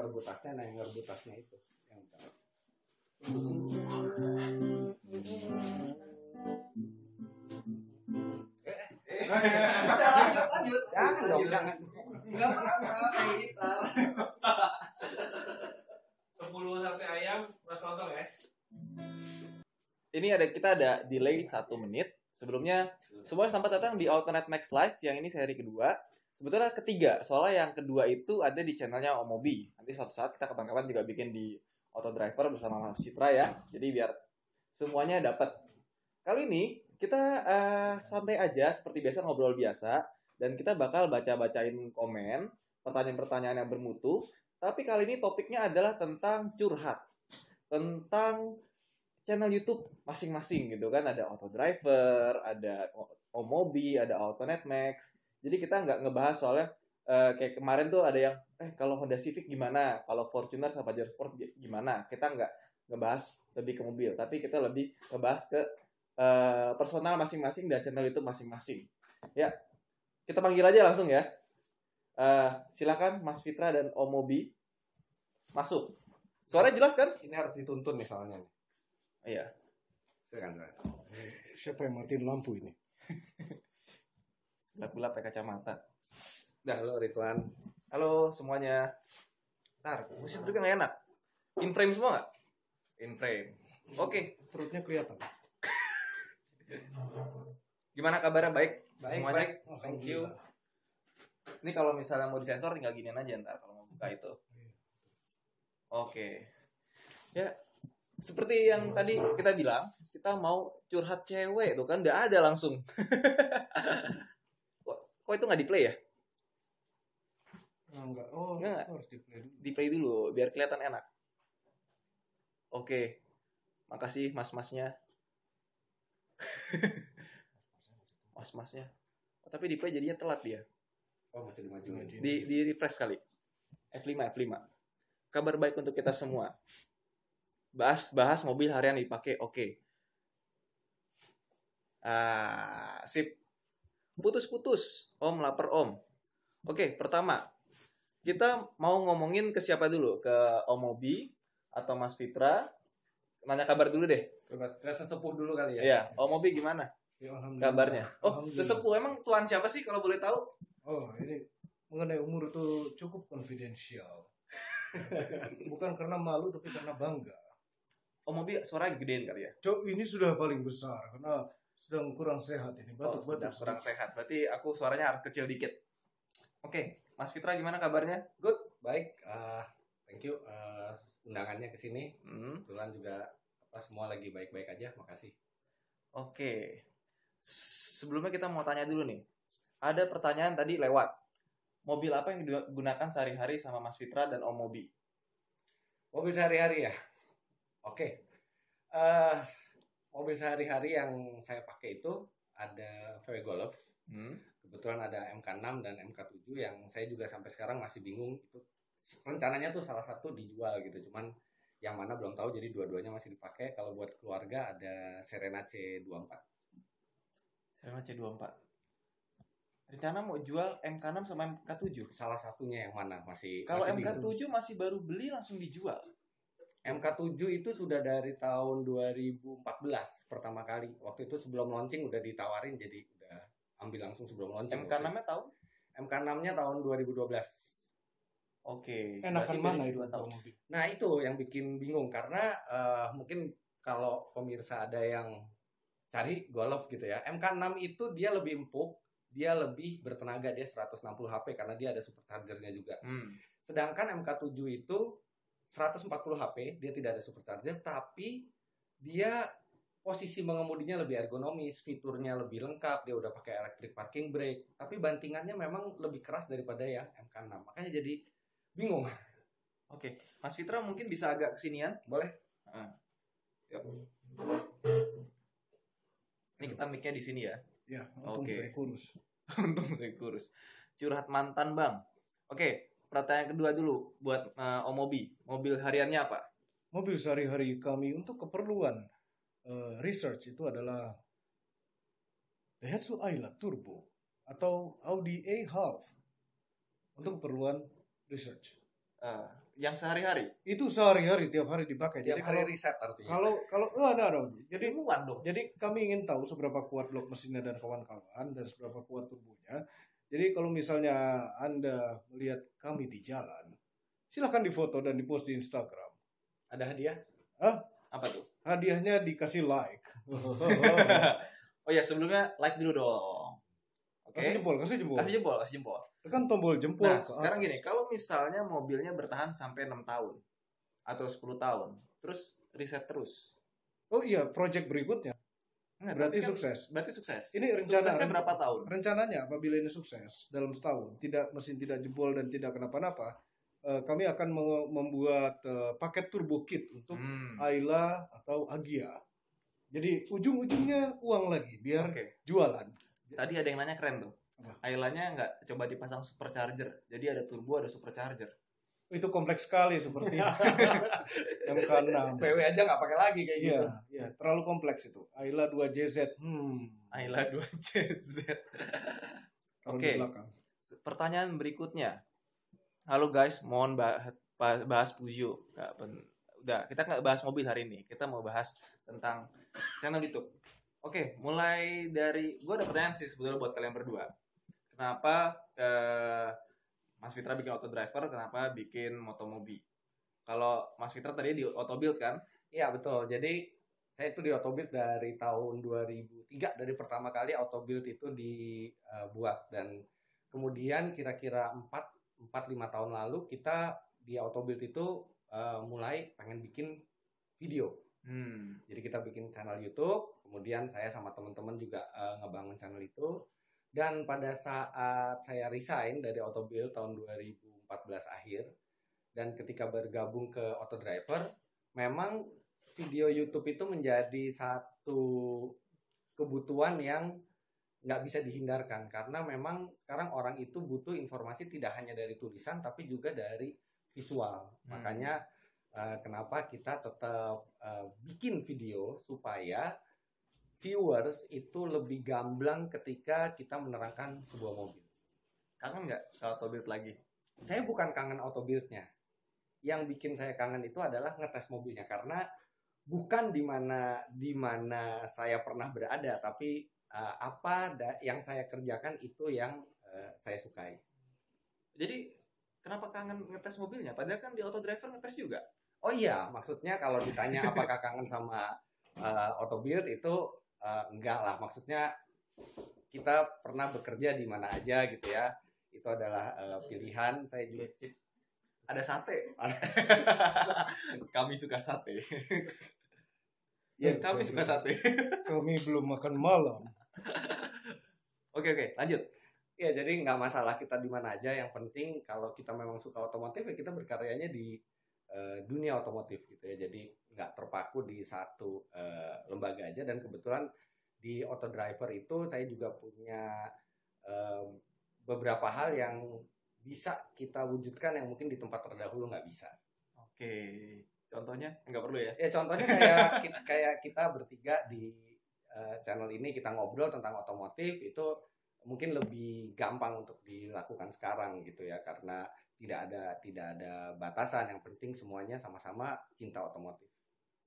ngerebut tasnya nah yang ngerebut tasnya itu yang tahu. Udah lanjut lanjut. jangan dong jangan Enggak apa-apa kayak gitar. 10 sampai ayam mas lontong ya. Ini ada kita ada delay satu menit. Sebelumnya semua selamat datang di Alternate Max Live yang ini seri kedua. Sebetulnya ketiga, soalnya yang kedua itu ada di channelnya Omobi. Nanti suatu saat kita kapan-kapan juga bikin di Auto Driver bersama Mas Citra ya. Jadi biar semuanya dapat. Kali ini kita eh, santai aja seperti biasa ngobrol biasa dan kita bakal baca-bacain komen, pertanyaan-pertanyaan yang bermutu. Tapi kali ini topiknya adalah tentang curhat. Tentang channel YouTube masing-masing gitu kan ada Auto Driver, ada Omobi, ada AutoNet Max. Jadi kita nggak ngebahas soalnya eh, kayak kemarin tuh ada yang eh kalau Honda Civic gimana, kalau Fortuner sama Pajero Sport gi- gimana. Kita nggak ngebahas lebih ke mobil, tapi kita lebih ngebahas ke eh, personal masing-masing dan channel YouTube masing-masing. Ya, kita panggil aja langsung ya. Eh, silakan Mas Fitra dan Omobi masuk. Suaranya jelas kan? ini harus dituntun nih soalnya nih Iya. silakan silakan Siapa yang matiin lampu ini? Gelap-gelap pakai kacamata. halo Ridwan Halo semuanya. Ntar, musik duduknya nggak enak. In frame semua nggak? In frame. Oke, Perutnya kelihatan. gimana kabarnya? Baik? baik Semuanya? baik Thank you. Ini kalau misalnya mau disensor tinggal ginian aja ntar kalau mau buka itu. Oke. Ya, seperti yang tadi kita bilang, kita mau curhat cewek tuh kan nggak ada langsung. kok itu nggak di play ya? Ah, enggak. Oh, Enggak. harus di play dulu. Di play dulu biar kelihatan enak. Oke. Makasih mas-masnya. Mas-masnya. Oh, tapi di play jadinya telat dia. oh masih dimajuin Di di refresh kali. F5 F5. Kabar baik untuk kita semua. Bahas bahas mobil harian dipakai. Oke. Ah, sip. Putus-putus. Om lapar Om. Oke, pertama kita mau ngomongin ke siapa dulu? Ke Om Mobi atau Mas Fitra? Nanya kabar dulu deh. coba ke sesepuh dulu kali ya Iya, Om Mobi gimana Ya, kabarnya? Oh, sesepuh emang tuan siapa sih kalau boleh tahu? Oh, ini mengenai umur itu cukup konfidensial. Bukan karena malu tapi karena bangga. Om Mobi suaranya gedein kali ya? Cok, ini sudah paling besar karena sedang kurang sehat ini. Oh, Batuk-batuk. sedang kurang sehat. Berarti aku suaranya harus kecil dikit. Oke, Mas Fitra gimana kabarnya? good baik eh, thank you eh, undangannya ke sini Hmm, kebetulan juga apa semua lagi baik-baik aja makasih Oke. Sebelumnya kita mau tanya dulu nih. Ada pertanyaan tadi lewat. Mobil apa yang digunakan sehari-hari sama Mas Fitra dan Om Mobi? mobil sehari-hari ya oke eh mobil sehari-hari yang saya pakai itu ada VW Golf Hmm. kebetulan ada MK6 dan MK7 yang saya juga sampai sekarang masih bingung itu rencananya tuh salah satu dijual gitu cuman yang mana belum tahu jadi dua-duanya masih dipakai kalau buat keluarga ada Serena C24 Serena C24. Rencana mau jual MK6 sama MK7. salah satunya yang mana masih Kalau masih bingung. MK7 masih baru beli langsung dijual. MK7 itu sudah dari tahun 2014 pertama kali waktu itu sebelum launching udah ditawarin jadi udah ambil langsung sebelum launching MK6-nya tahu? MK6-nya tahun 2012 Oke. Enakan berarti mana itu dua tahun. Mobi? Nah itu yang bikin bingung karena eh, mungkin kalau pemirsa ada yang cari Golf gitu ya, MK6 itu dia lebih empuk, dia lebih bertenaga, dia 160 HP karena dia ada superchargernya juga. Hmm. Sedangkan MK7 itu 140 HP, dia tidak ada supercharger, tapi dia posisi mengemudinya lebih ergonomis, fiturnya lebih lengkap, dia udah pakai electric parking brake, tapi bantingannya memang lebih keras daripada yang MK6. Makanya jadi bingung. Oke, Mas Fitra mungkin bisa agak kesinian. Boleh? Ah. Yuk. Ini kita mic-nya di sini ya. Ya, untung Oke. saya kurus. Untung saya kurus. Curhat mantan, Bang. Oke, pertanyaan kedua dulu buat eh, Om Mobi. Mobil hariannya apa? Mobil sehari-hari kami untuk keperluan eh, research itu adalah Daihatsu Ayla Turbo atau Audi A Half untuk keperluan research. Eh, yang sehari-hari. Itu sehari-hari tiap hari dipakai. Tiap Jadi hari kalau riset artinya. kalau kalau oh, ada ada. Jadi Ilmuwan dong. Jadi kami ingin tahu seberapa kuat blok mesinnya dan kawan-kawan dan seberapa kuat turbonya. Jadi kalau misalnya Anda melihat kami di jalan, silahkan difoto dan dipost di Instagram. ada hadiah? Apa tuh? Hadiahnya dikasih like. oh ya sebelumnya like dulu dong. Oke. Kasih jempol, kasih jempol. Kasih jempol, kasih jempol. Tekan tombol jempol. Nah, sekarang gini, kalau misalnya mobilnya bertahan sampai 6 tahun atau 10 tahun, terus riset terus. Oh iya, project berikutnya. Nah, Berarti kan- sukses. Berarti sukses. Ini rencana- Suksesnya berapa tahun? Rencananya apabila ini sukses dalam setahun, tidak mesin tidak jebol dan tidak kenapa-napa, eh, kami akan me- membuat eh, paket turbo kit untuk Hmm. Ayla atau Agia. Jadi ujung-ujungnya uang lagi biar Oke. jualan. Tadi ada yang nanya keren tuh. Apa? Ailanya nggak coba dipasang supercharger. Jadi ada turbo, ada supercharger. Itu kompleks sekali seperti MK6. PW aja nggak pakai lagi kayak Iya, gitu. iya, terlalu kompleks itu. Ayla 2JZ. Hmm. Ayla 2JZ. taruh Oke. belakang. Pertanyaan berikutnya. Halo guys, mohon bahas, bahas Peugeot. Nggak pen- udah, kita nggak bahas mobil hari ini. Kita mau bahas tentang channel YouTube. Oke, mulai dari gue ada pertanyaan sih sebetulnya buat kalian berdua. Kenapa eh, Mas Fitra bikin auto driver, kenapa bikin motomobi? Kalau Mas Fitra tadi di auto build kan? Iya betul. Jadi saya itu di Autobuild dari tahun 2003 dari pertama kali Autobuild itu dibuat dan kemudian kira-kira 4 4 5 tahun lalu kita di Autobuild itu eh, mulai pengen bikin video. Hmm. Jadi kita bikin channel YouTube, kemudian saya sama teman-teman juga eh, ngebangun channel itu. Dan pada saat saya resign dari Autobuild tahun 2014 akhir dan ketika bergabung ke Auto Driver, memang video YouTube itu menjadi satu kebutuhan yang nggak bisa dihindarkan karena memang sekarang orang itu butuh informasi tidak hanya dari tulisan tapi juga dari visual. Hmm. Makanya eh, kenapa kita tetap eh, bikin video supaya viewers itu lebih gamblang ketika kita menerangkan sebuah mobil. Kangen nggak ke auto build lagi? Saya bukan kangen auto build-nya. Yang bikin saya kangen itu adalah ngetes mobilnya karena bukan di mana di mana saya pernah berada, tapi eh, apa da- yang saya kerjakan itu yang eh, saya sukai. Jadi kenapa kangen ngetes mobilnya? Padahal kan di auto driver ngetes juga. Oh iya, maksudnya kalau ditanya apakah kangen sama eh, auto build itu eh, enggak lah. Maksudnya kita pernah bekerja di mana aja gitu ya. Itu adalah eh, pilihan. Saya juga. Ada sate. Kami suka sate. Ya, Kami suka sate. Kami belum makan malam. Oke oke, lanjut. Ya, jadi nggak masalah kita di mana aja. Yang penting kalau kita memang suka otomotif, ya kita berkaryanya di eh, dunia otomotif gitu ya. Jadi nggak terpaku di satu eh, lembaga aja. Dan kebetulan di Auto Driver itu saya juga punya eh, beberapa hal yang bisa kita wujudkan yang mungkin di tempat terdahulu nggak bisa. Oke. Contohnya nggak perlu ya? Ya contohnya kayak kita, kayak kita bertiga di eh, channel ini kita ngobrol tentang otomotif itu mungkin lebih gampang untuk dilakukan sekarang gitu ya karena tidak ada tidak ada batasan yang penting semuanya sama-sama cinta otomotif.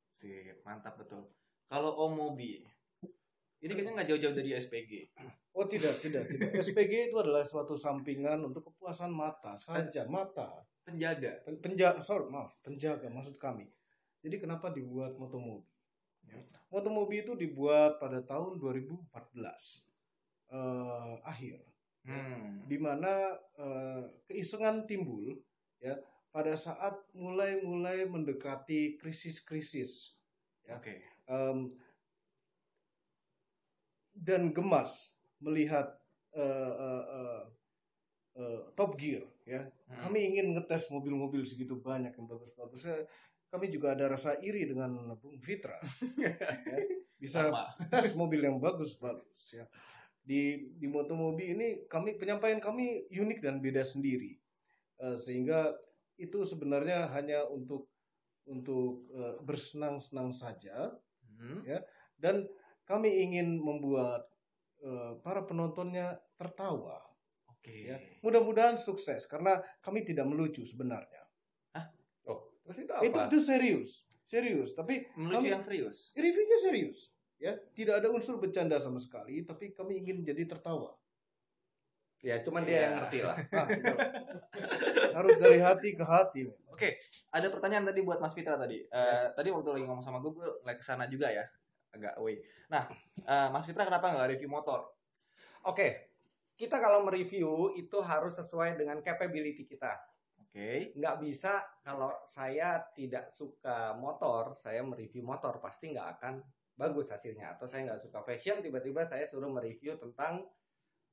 Sip, mantap betul. Kalau Om Mobi, ini kayaknya nggak jauh-jauh dari SPG. Oh tidak, tidak, tidak. SPG itu adalah suatu sampingan untuk kepuasan mata saja, mata. Penjaga. Pen- Penjaga, sorry, maaf, penjaga maksud kami. Jadi kenapa dibuat motomobi? Ya. Motomobi itu dibuat pada tahun 2014 eh, akhir, Hmm. di mana eh, keisengan timbul ya pada saat mulai-mulai mendekati krisis-krisis Ya. Oke. em, dan gemas melihat eh, eh, eh, eh, Top Gear ya Hmm. kami ingin ngetes mobil-mobil segitu banyak yang bagus-bagus Ya, kami juga ada rasa iri dengan Bung Fitra ya. bisa Sama. tes mobil yang bagus-bagus ya di di motomobi ini kami penyampaian kami unik dan beda sendiri Eh, sehingga itu sebenarnya hanya untuk untuk eh, bersenang-senang saja Hmm. dan kami ingin membuat eh, para penontonnya tertawa Oke. ya mudah-mudahan sukses karena kami tidak melucu sebenarnya Terus itu apa? Itu itu serius, serius. Tapi Menuju kami- yang serius. reviewnya serius. Ya, tidak ada unsur bercanda sama sekali, tapi kami ingin jadi tertawa. Ya, cuman dia Iya. yang ngerti lah. Ah. Harus dari hati ke hati. Ada pertanyaan tadi buat Mas Fitra tadi. Eh, Yes. Tadi waktu lagi ngomong sama gue, gue mulai ke sana juga ya. Agak away. Nah, eh, Mas Fitra kenapa nggak review motor? Oke, kita kalau mereview itu harus sesuai dengan capability kita. Oke. Nggak bisa kalau saya tidak suka motor, saya mereview motor pasti nggak akan bagus hasilnya. Atau saya nggak suka fashion, tiba-tiba saya suruh mereview tentang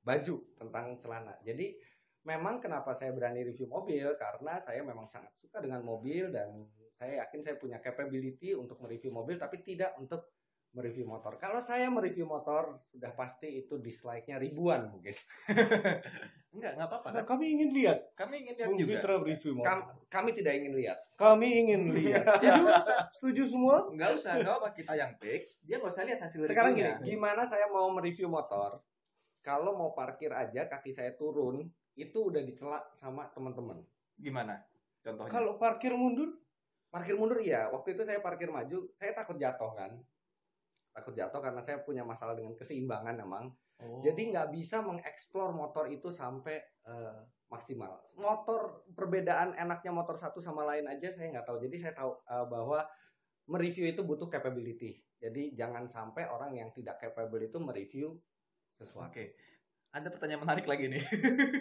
baju, tentang celana. Jadi memang kenapa saya berani review mobil karena saya memang sangat suka dengan mobil dan saya yakin saya punya capability untuk mereview mobil tapi tidak untuk mereview motor. Kalau saya mereview motor sudah pasti itu dislike-nya ribuan mungkin. Enggak, enggak apa-apa Nah, kan? kami ingin lihat Kami ingin lihat Bung juga. Fitra review. Kam- kami tidak ingin lihat. Kami ingin lihat. Setuju? Setuju semua? Enggak usah, enggak apa kita yang take. Dia nggak usah lihat hasil Sekarang gini, gimana saya mau mereview motor? Kalau mau parkir aja kaki saya turun, itu udah dicela sama teman-teman. Gimana? Contohnya. Kalau parkir mundur, Parkir mundur iya, waktu itu saya parkir maju, saya takut jatuh kan. Takut jatuh karena saya punya masalah dengan keseimbangan memang. Oh. Jadi nggak bisa mengeksplor motor itu sampai eh, maksimal. Motor perbedaan enaknya motor satu sama lain aja saya nggak tahu. Jadi saya tahu eh, bahwa mereview itu butuh capability. Jadi jangan sampai orang yang tidak capable itu mereview sesuatu. Oke. Ada pertanyaan menarik lagi nih.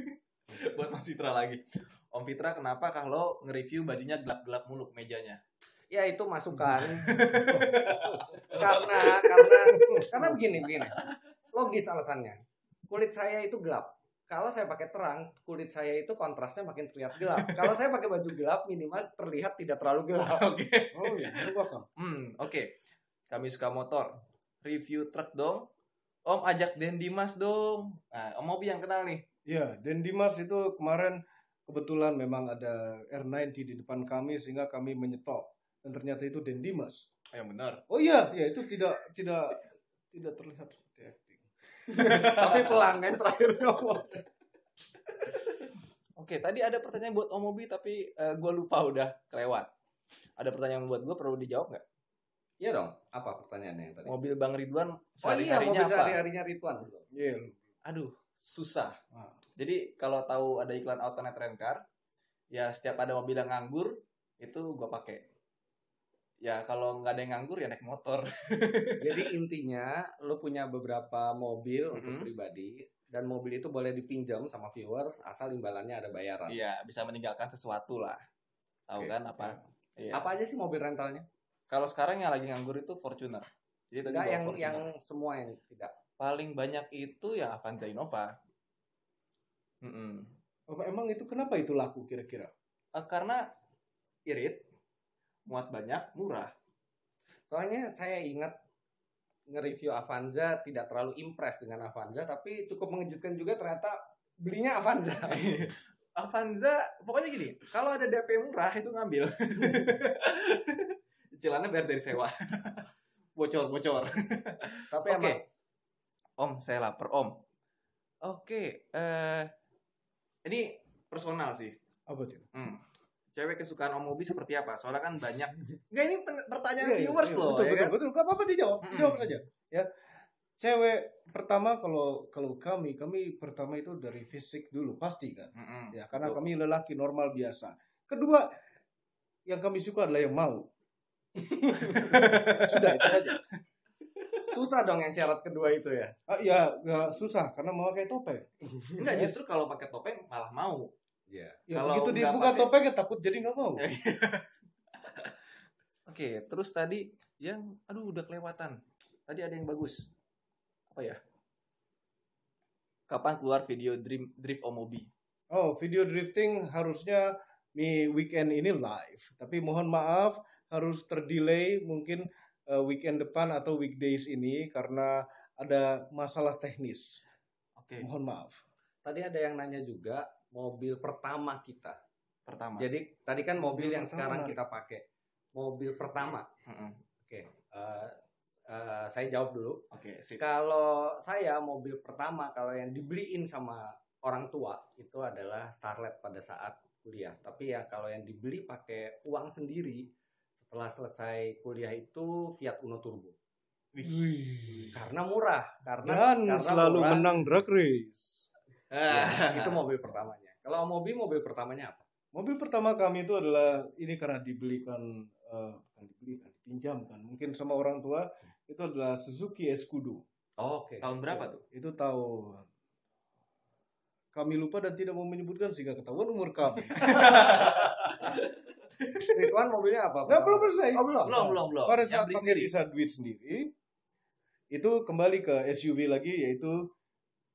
Buat Mas Fitra lagi. Om Fitra kenapa kalau nge-review bajunya gelap-gelap mulu mejanya? Ya itu masukan. karena karena karena begini begini. Logis alasannya. Kulit saya itu gelap. Kalau saya pakai terang, kulit saya itu kontrasnya makin terlihat gelap. Kalau saya pakai baju gelap, minimal terlihat tidak terlalu gelap. Oke. oh iya, masuk akal. Hmm, oke. Kami suka motor. Review truk dong. Om ajak Den Dimas dong. Nah, Om Mobi yang kenal nih. Ya, dan Dimas itu kemarin kebetulan memang ada R90 di depan kami sehingga kami menyetop. Dan ternyata itu Den Dimas. Oh, yang benar. Oh iya, ya itu tidak tidak tidak terlihat seperti acting. Tapi pelanggan terakhir ngomong. Oke, tadi ada pertanyaan buat Om Mobi tapi gue lupa udah kelewat. Ada pertanyaan buat gue perlu dijawab nggak? Iya dong. Apa pertanyaannya yang tadi? Mobil Bang Ridwan Oh iya, sehari-harinya mobil apa? sehari-harinya Ridwan. Iya. Aduh, susah. Ah. Jadi kalau tahu ada iklan alternate rent car, ya setiap ada mobil yang nganggur itu gua pakai. Ya kalau nggak ada yang nganggur ya naik motor. Jadi intinya lo punya beberapa mobil untuk Mhm. pribadi dan mobil itu boleh dipinjam sama viewers asal imbalannya ada bayaran. Iya, bisa meninggalkan sesuatu lah. Tahu Oke. kan apa? Iya. Apa aja sih mobil rentalnya? Kalau sekarang yang lagi nganggur itu Fortuner. Jadi tadi yang Fortuner. yang semua yang tidak. paling banyak itu ya Avanza Innova. Mm-mm. Oh, emang itu kenapa itu laku kira-kira? Eh, karena irit, muat banyak, murah. Soalnya saya ingat nge-review Avanza tidak terlalu impress dengan Avanza tapi cukup mengejutkan juga ternyata belinya Avanza. Avanza, pokoknya gini, kalau ada DP murah itu ngambil. Cicilannya bayar dari sewa. bocor, bocor. tapi Oke. emang Om, saya lapar, Om. Oke, eh ini personal sih. Apa itu? Hmm. Cewek kesukaan Om Mobi seperti apa? Soalnya kan banyak. Enggak ini pertanyaan Iya, iya, viewers iya, loh, betul, ya betul, kan? betul. Gak apa-apa dijawab, Mm-mm. jawab aja. Ya, cewek pertama kalau kalau kami kami pertama itu dari fisik dulu pasti kan. Mm-mm. Ya, karena Betul. kami lelaki normal biasa. Kedua, yang kami suka adalah yang mau. Sudah itu saja. susah dong yang syarat kedua itu ya. Ah, ya, ya susah karena mau pakai topeng. Enggak, justru kalau pakai topeng malah mau. Iya. Ya, Kalau begitu nggak dibuka pakai- topeng ya takut jadi nggak mau. Oke, terus tadi yang aduh udah kelewatan. Tadi ada yang bagus. Apa ya? Kapan keluar video Dream Drift Omobi? Oh, video drifting harusnya di weekend ini live. Tapi mohon maaf harus terdelay mungkin eh, weekend depan atau weekdays ini karena ada masalah teknis. Oke, Mohon maaf. Tadi ada yang nanya juga mobil pertama kita. pertama. Jadi tadi kan mobil Mobil yang pertama sekarang kita pakai. Mobil pertama. Mm-mm. Oke. eh, eh, saya jawab dulu. Oke, sip. Kalau saya mobil pertama kalau yang dibeliin sama orang tua itu adalah Starlet pada saat kuliah. Tapi ya kalau yang dibeli pakai uang sendiri setelah selesai kuliah itu Fiat Uno Turbo. Wih. Karena murah, karena Dan karena selalu murah. menang drag race. Ya, itu mobil pertamanya. Kalau mobil mobil pertamanya apa? Mobil pertama kami itu adalah ini karena dibelikan bukan dibelikan, dipinjamkan mungkin sama orang tua itu adalah Suzuki Escudo. Oke. Tahun berapa tuh? Itu tahu kami lupa dan tidak mau menyebutkan sehingga ketahuan umur kami. Ridwan mobilnya apa? Nggak belum selesai. Oh, belum. Belum, belum, belum. Pada saat kami sendiri. bisa duit sendiri, itu kembali ke SUV lagi yaitu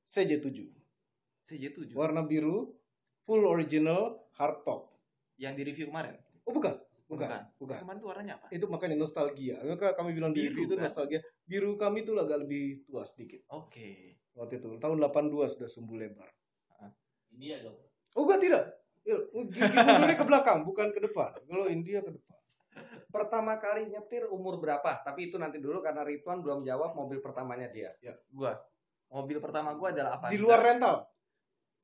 CJ7. CJ7 Warna biru, full original, hardtop. yang di review kemarin. Oh bukan, bukan, Bukan. bukan. Kemarin tuh warnanya apa? Itu makanya nostalgia. Maka kami bilang di Biru, review itu kan? nostalgia. Biru kami itu agak lebih tua sedikit. Oke. Waktu itu tahun 82 sudah sumbu lebar. Ini ya dong. Oh enggak tidak. Ya, Gigi mundurnya ke belakang, bukan ke depan. Kalau India ke depan. Pertama kali nyetir umur berapa? Tapi itu nanti dulu karena Ridwan belum jawab mobil pertamanya dia. Gua mobil pertama gua adalah Avanza. Di luar rental.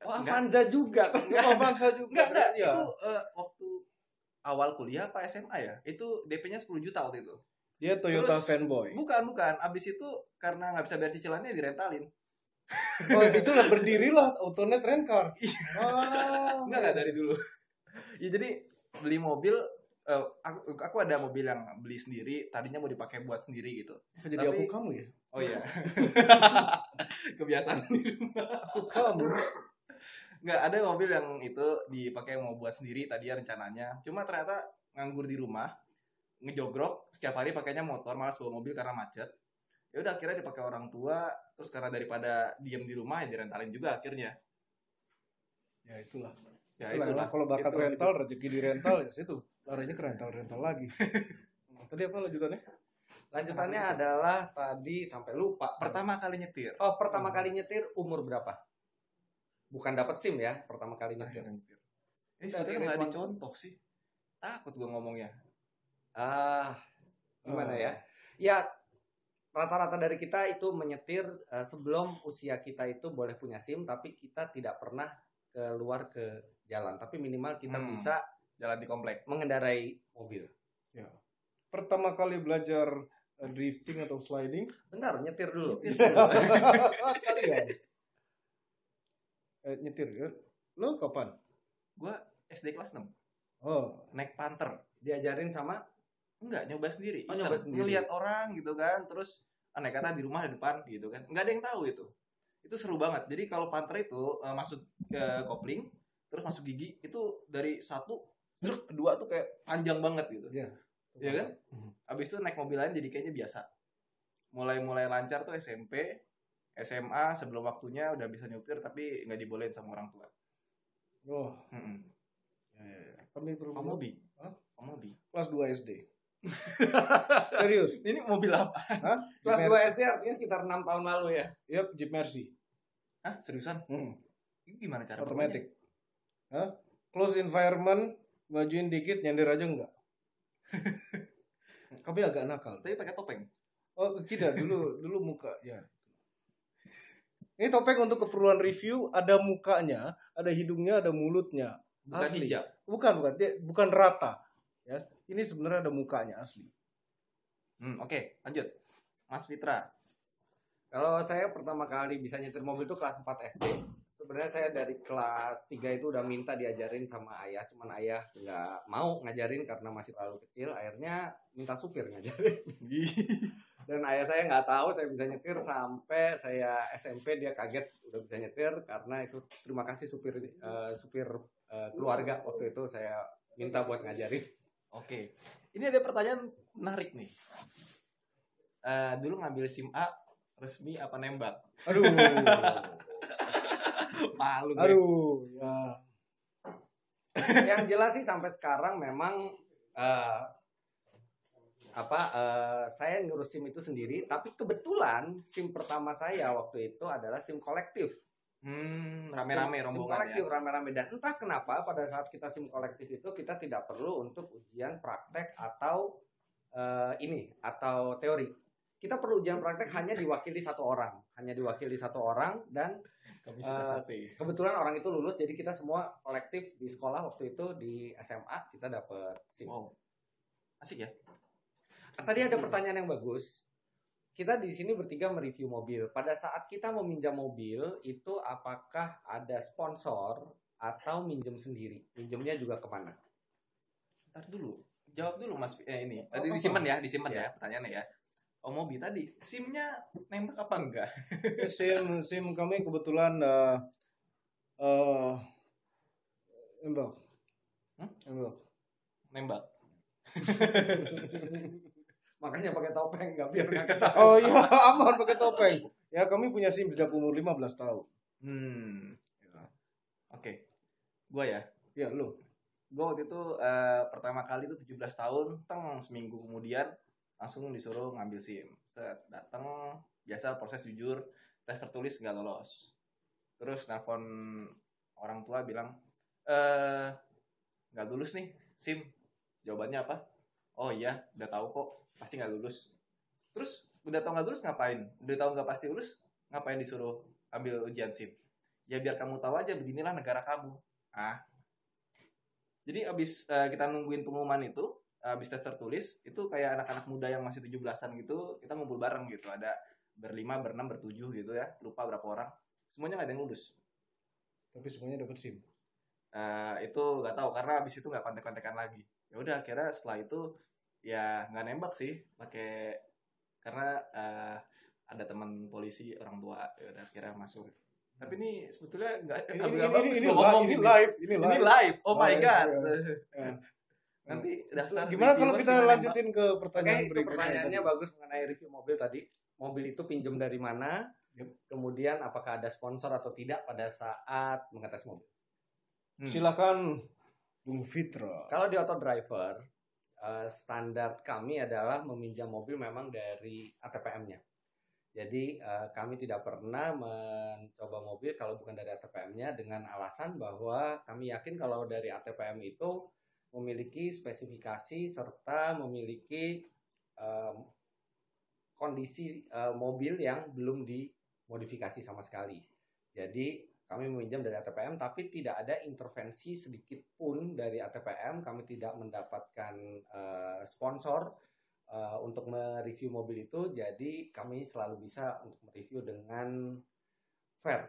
Oh, Enggak. Avanza juga. Oh, Avanza juga. Enggak, enggak. Ya. Itu eh, waktu awal kuliah apa SMA ya? Itu DP-nya 10 juta waktu itu. Dia Toyota Terus- fanboy. Bukan, bukan. Abis itu karena nggak bisa bayar cicilannya direntalin. Oh, itulah berdirilah Autonet Rencar. Ah, Enggak, enggak dari dulu. ya jadi beli mobil eh, aku, aku ada mobil yang beli sendiri, tadinya mau dipakai buat sendiri gitu. Jadi Tapi- aku kamu ya? Oh iya. Kebiasaan di rumah. Aku kamu. Nggak, ada mobil yang itu dipakai mau buat sendiri tadi ya rencananya. Cuma ternyata nganggur di rumah, ngejogrok, setiap hari pakainya motor, malas bawa mobil karena macet. Ya udah akhirnya dipakai orang tua, terus karena daripada diem di rumah ya direntalin juga akhirnya. Ya itulah. Ya Itulah, itulah. kalau bakat Itulah, rental, rezeki di rental ya situ. Larinya ke rental-rental lagi. Tadi apa lanjutannya? Lanjutannya adalah tadi sampai lupa. Pertama kali nyetir. Oh, pertama kali nyetir umur berapa? Bukan dapat SIM ya, pertama kali nyetir. nyetir. Ini Dari sebenarnya nggak Ridwan. dicontoh sih. Takut gue ngomongnya. Ah, gimana Ah. ya? Ya rata-rata dari kita itu menyetir eh, sebelum usia kita itu boleh punya SIM tapi kita tidak pernah keluar ke jalan tapi minimal kita Hmm. bisa Jalan di komplek. mengendarai mobil. Pertama kali belajar eh, drifting atau sliding. Bentar, nyetir dulu. Sekalian. Eh, nyetir ya. Lo kapan? Gue SD kelas 6. Oh, Naik Panther. Diajarin sama Enggak, nyoba sendiri. Oh, Iseng. nyoba sendiri. Ngeliat orang gitu kan, terus aneh kata di rumah di depan gitu kan. Enggak ada yang tahu itu. Itu seru banget. Jadi kalau Panther itu eh, masuk ke kopling, terus masuk gigi, itu dari satu, zruk, kedua tuh kayak panjang banget gitu. Iya. Iya kan? Hmm. Abis itu naik mobil lain jadi kayaknya biasa. Mulai-mulai lancar tuh SMP, SMA sebelum waktunya udah bisa nyupir tapi nggak dibolehin sama orang tua. Oh, Mm-mm. ya, ya, ya. Kami perlu. Hah? Kelas 2 SD. Serius? Ini mobil apa? Hah? kelas Jeep 2 SD artinya sekitar 6 tahun lalu ya. Yap, Jeep Mercy. Hah? Seriusan? Hmm. Ini gimana cara Automatic. Hah? Close environment, majuin dikit, nyender aja enggak. Kami agak nakal. Tapi pakai topeng. Oh, tidak, dulu dulu muka ya. Ini topeng untuk keperluan review, ada mukanya, ada hidungnya, ada mulutnya. Bukan Asli. hijab. Bukan, bukan, dia bukan rata. Ya, ini sebenarnya ada mukanya asli. Hmm, oke, lanjut. Mas Fitra. Kalau saya pertama kali bisa nyetir mobil itu kelas 4 SD. Sebenarnya saya dari kelas 3 itu udah minta diajarin sama ayah, cuman ayah nggak mau ngajarin karena masih terlalu kecil. Akhirnya minta supir ngajarin. Dan ayah saya nggak tahu saya bisa nyetir sampai saya SMP dia kaget udah bisa nyetir karena itu terima kasih supir eh, supir eh, keluarga waktu itu saya minta buat ngajarin. Oke. Ini ada pertanyaan menarik nih. Eh, dulu ngambil SIM A resmi apa nembak? Aduh. Malu gue. Aduh, ya. yang jelas sih sampai sekarang memang eh, apa eh, saya ngurus SIM itu sendiri tapi kebetulan SIM pertama saya waktu itu adalah SIM kolektif Hmm, rame-rame SIM- SIM rombongan kolektif ya. rame-rame dan entah kenapa pada saat kita SIM kolektif itu kita tidak perlu untuk ujian praktek atau eh, ini atau teori kita perlu ujian praktek hanya diwakili satu orang, hanya diwakili satu orang dan sate. kebetulan orang itu lulus jadi kita semua kolektif di sekolah waktu itu di SMA kita dapat SIM. Wow. Asik ya? Tadi ada pertanyaan yang bagus. Kita di sini bertiga mereview mobil. Pada saat kita meminjam mobil, itu apakah ada sponsor atau minjem sendiri? Minjemnya juga ke mana? Ntar dulu. Jawab dulu Mas eh, ini. Apa-apa. Tadi disimpan ya, disimpan Ya. ya pertanyaannya ya. Oh Mobi tadi, SIM-nya nembak apa enggak? sim sim kami kebetulan eh eh embak Hmm? embak Nembak. Makanya pakai topeng nggak biar nggak ketahuan. oh iya aman pakai topeng ya kami punya sim sejak umur 15 tahun Hmm. Oke. Gua ya. ya lo Gue waktu itu eh, pertama kali itu 17 tahun, teng seminggu kemudian langsung disuruh ngambil SIM. Set, datang biasa proses jujur, tes tertulis nggak lolos. Terus nelfon orang tua bilang, eh nggak lulus nih SIM. Jawabannya apa? Oh iya, udah tahu kok, pasti nggak lulus. Terus udah tahu nggak lulus ngapain? Udah tahu nggak pasti lulus, ngapain disuruh ambil ujian SIM? Ya biar kamu tahu aja beginilah negara kamu. Ah, jadi abis eh, kita nungguin pengumuman itu, abis tes tertulis, itu kayak anak-anak muda yang masih 17-an gitu, kita ngumpul bareng gitu. Ada berlima, berenam, bertujuh gitu ya. Lupa berapa orang. Semuanya nggak ada yang lulus. tapi semuanya dapat sim Eh, itu nggak tahu karena abis itu nggak kontek-kontekan lagi. Ya udah akhirnya setelah itu ya nggak nembak sih, pakai karena eh, ada teman polisi orang tua ya udah akhirnya masuk. Tapi ini sebetulnya nggak ini ini ini, bagus ini, gua li- ngomong ini live ini Ini live live. Oh my Live, god. ya. Nanti dasar gimana kalau kita lanjutin ke pertanyaan itu berikutnya pertanyaannya tadi? bagus mengenai review mobil tadi. Mobil itu pinjam dari mana? Yep. Kemudian apakah ada sponsor atau tidak pada saat mengetes mobil? Hmm. silakan Bung Fitra Kalau di auto driver, eh, standar kami adalah meminjam mobil memang dari ATPM-nya. Jadi eh, kami tidak pernah mencoba mobil kalau bukan dari ATPM-nya dengan alasan bahwa kami yakin kalau dari ATPM itu memiliki spesifikasi serta memiliki em, kondisi eh, mobil yang belum dimodifikasi sama sekali. Jadi kami meminjam dari ATPM tapi tidak ada intervensi sedikit pun dari ATPM. Kami tidak mendapatkan eh, sponsor eh, untuk mereview mobil itu. Jadi kami selalu bisa untuk mereview dengan fair.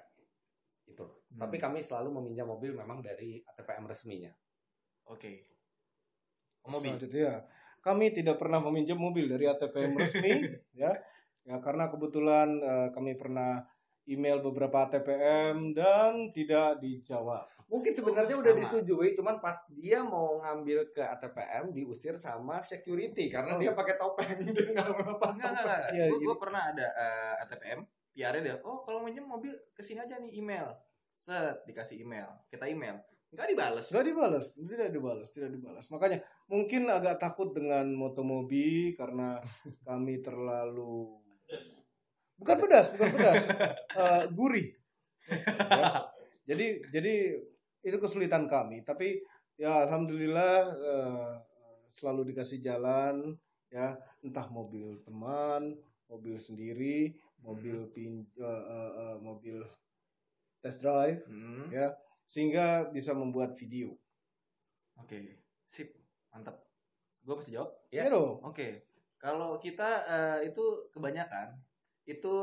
Itu. Hmm. Tapi kami selalu meminjam mobil memang dari ATPM resminya. Oke. Om Mobi. Selanjutnya, kami tidak pernah meminjam mobil dari ATPM resmi, ya, ya karena kebetulan eh, kami pernah email beberapa ATPM dan tidak dijawab. Mungkin sebenarnya Oh, udah sama. disetujui, cuman pas dia mau ngambil ke ATPM diusir sama security karena Oh. dia pakai topeng dia nggak melepas Enggak, enggak, enggak. Iya, Gua- jadi- gua pernah ada eh, ATPM, PR dia, oh kalau minjem mobil ke sini aja nih email. Set, dikasih email. Kita email. Enggak dibales. Nggak dibalas, tidak dibalas, tidak dibalas. Makanya mungkin agak takut dengan Motomobi karena kami terlalu bukan pedas, bukan pedas, eh, gurih. Ya. Jadi jadi itu kesulitan kami. Tapi ya alhamdulillah eh, selalu dikasih jalan ya entah mobil teman, mobil sendiri, mobil pin, eh, eh, eh, mobil test drive Hmm, ya sehingga bisa membuat video. Oke. Sip. Mantap. Gua pasti jawab. Ya. Ya dong. Oke. Kalau kita eh, itu kebanyakan itu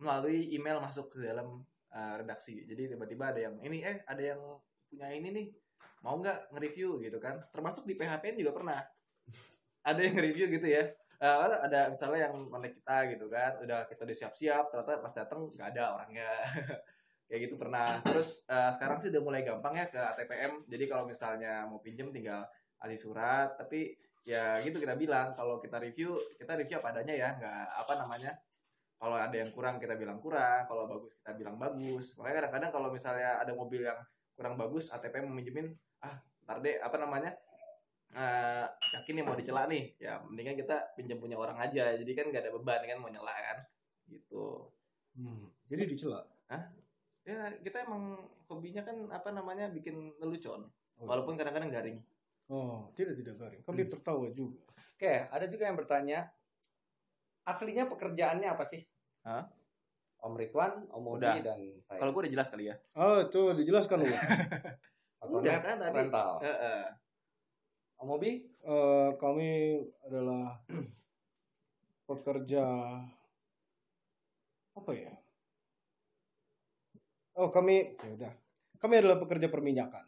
melalui email masuk ke dalam eh, redaksi. Jadi tiba-tiba ada yang ini eh ada yang punya ini nih. Mau nggak nge-review gitu kan? Termasuk di PHP juga pernah. ada yang nge-review gitu ya. Eh, ada misalnya yang kontak kita gitu kan, udah kita udah siap-siap, ternyata pas datang nggak ada orangnya. Kayak gitu pernah. Terus eh, sekarang sih udah mulai gampang ya ke ATPM. Jadi kalau misalnya mau pinjem tinggal kasih surat, tapi ya gitu kita bilang kalau kita review kita review apa adanya ya nggak apa namanya kalau ada yang kurang kita bilang kurang kalau bagus kita bilang bagus makanya kadang-kadang kalau misalnya ada mobil yang kurang bagus ATP mau minjemin ah ntar deh apa namanya eh yakin nih mau dicela nih ya mendingan kita pinjam punya orang aja jadi kan nggak ada beban kan mau nyela kan gitu Hmm, Jadi dicela. ya kita emang hobinya kan apa namanya bikin lelucon Oh. walaupun kadang-kadang garing Oh, tidak tidak garing. Kami Hmm. tertawa juga. Oke, ada juga yang bertanya aslinya pekerjaannya apa sih? Hah? Om Ridwan, Om Modi Udah. dan saya. Kalau gue udah jelas kali ya. Oh, itu dijelaskan. Otoknet Udah kan tadi. rental. Heeh. Om Mobi? Eh, kami adalah pekerja apa ya? Oh, kami ya udah. Kami adalah pekerja perminyakan.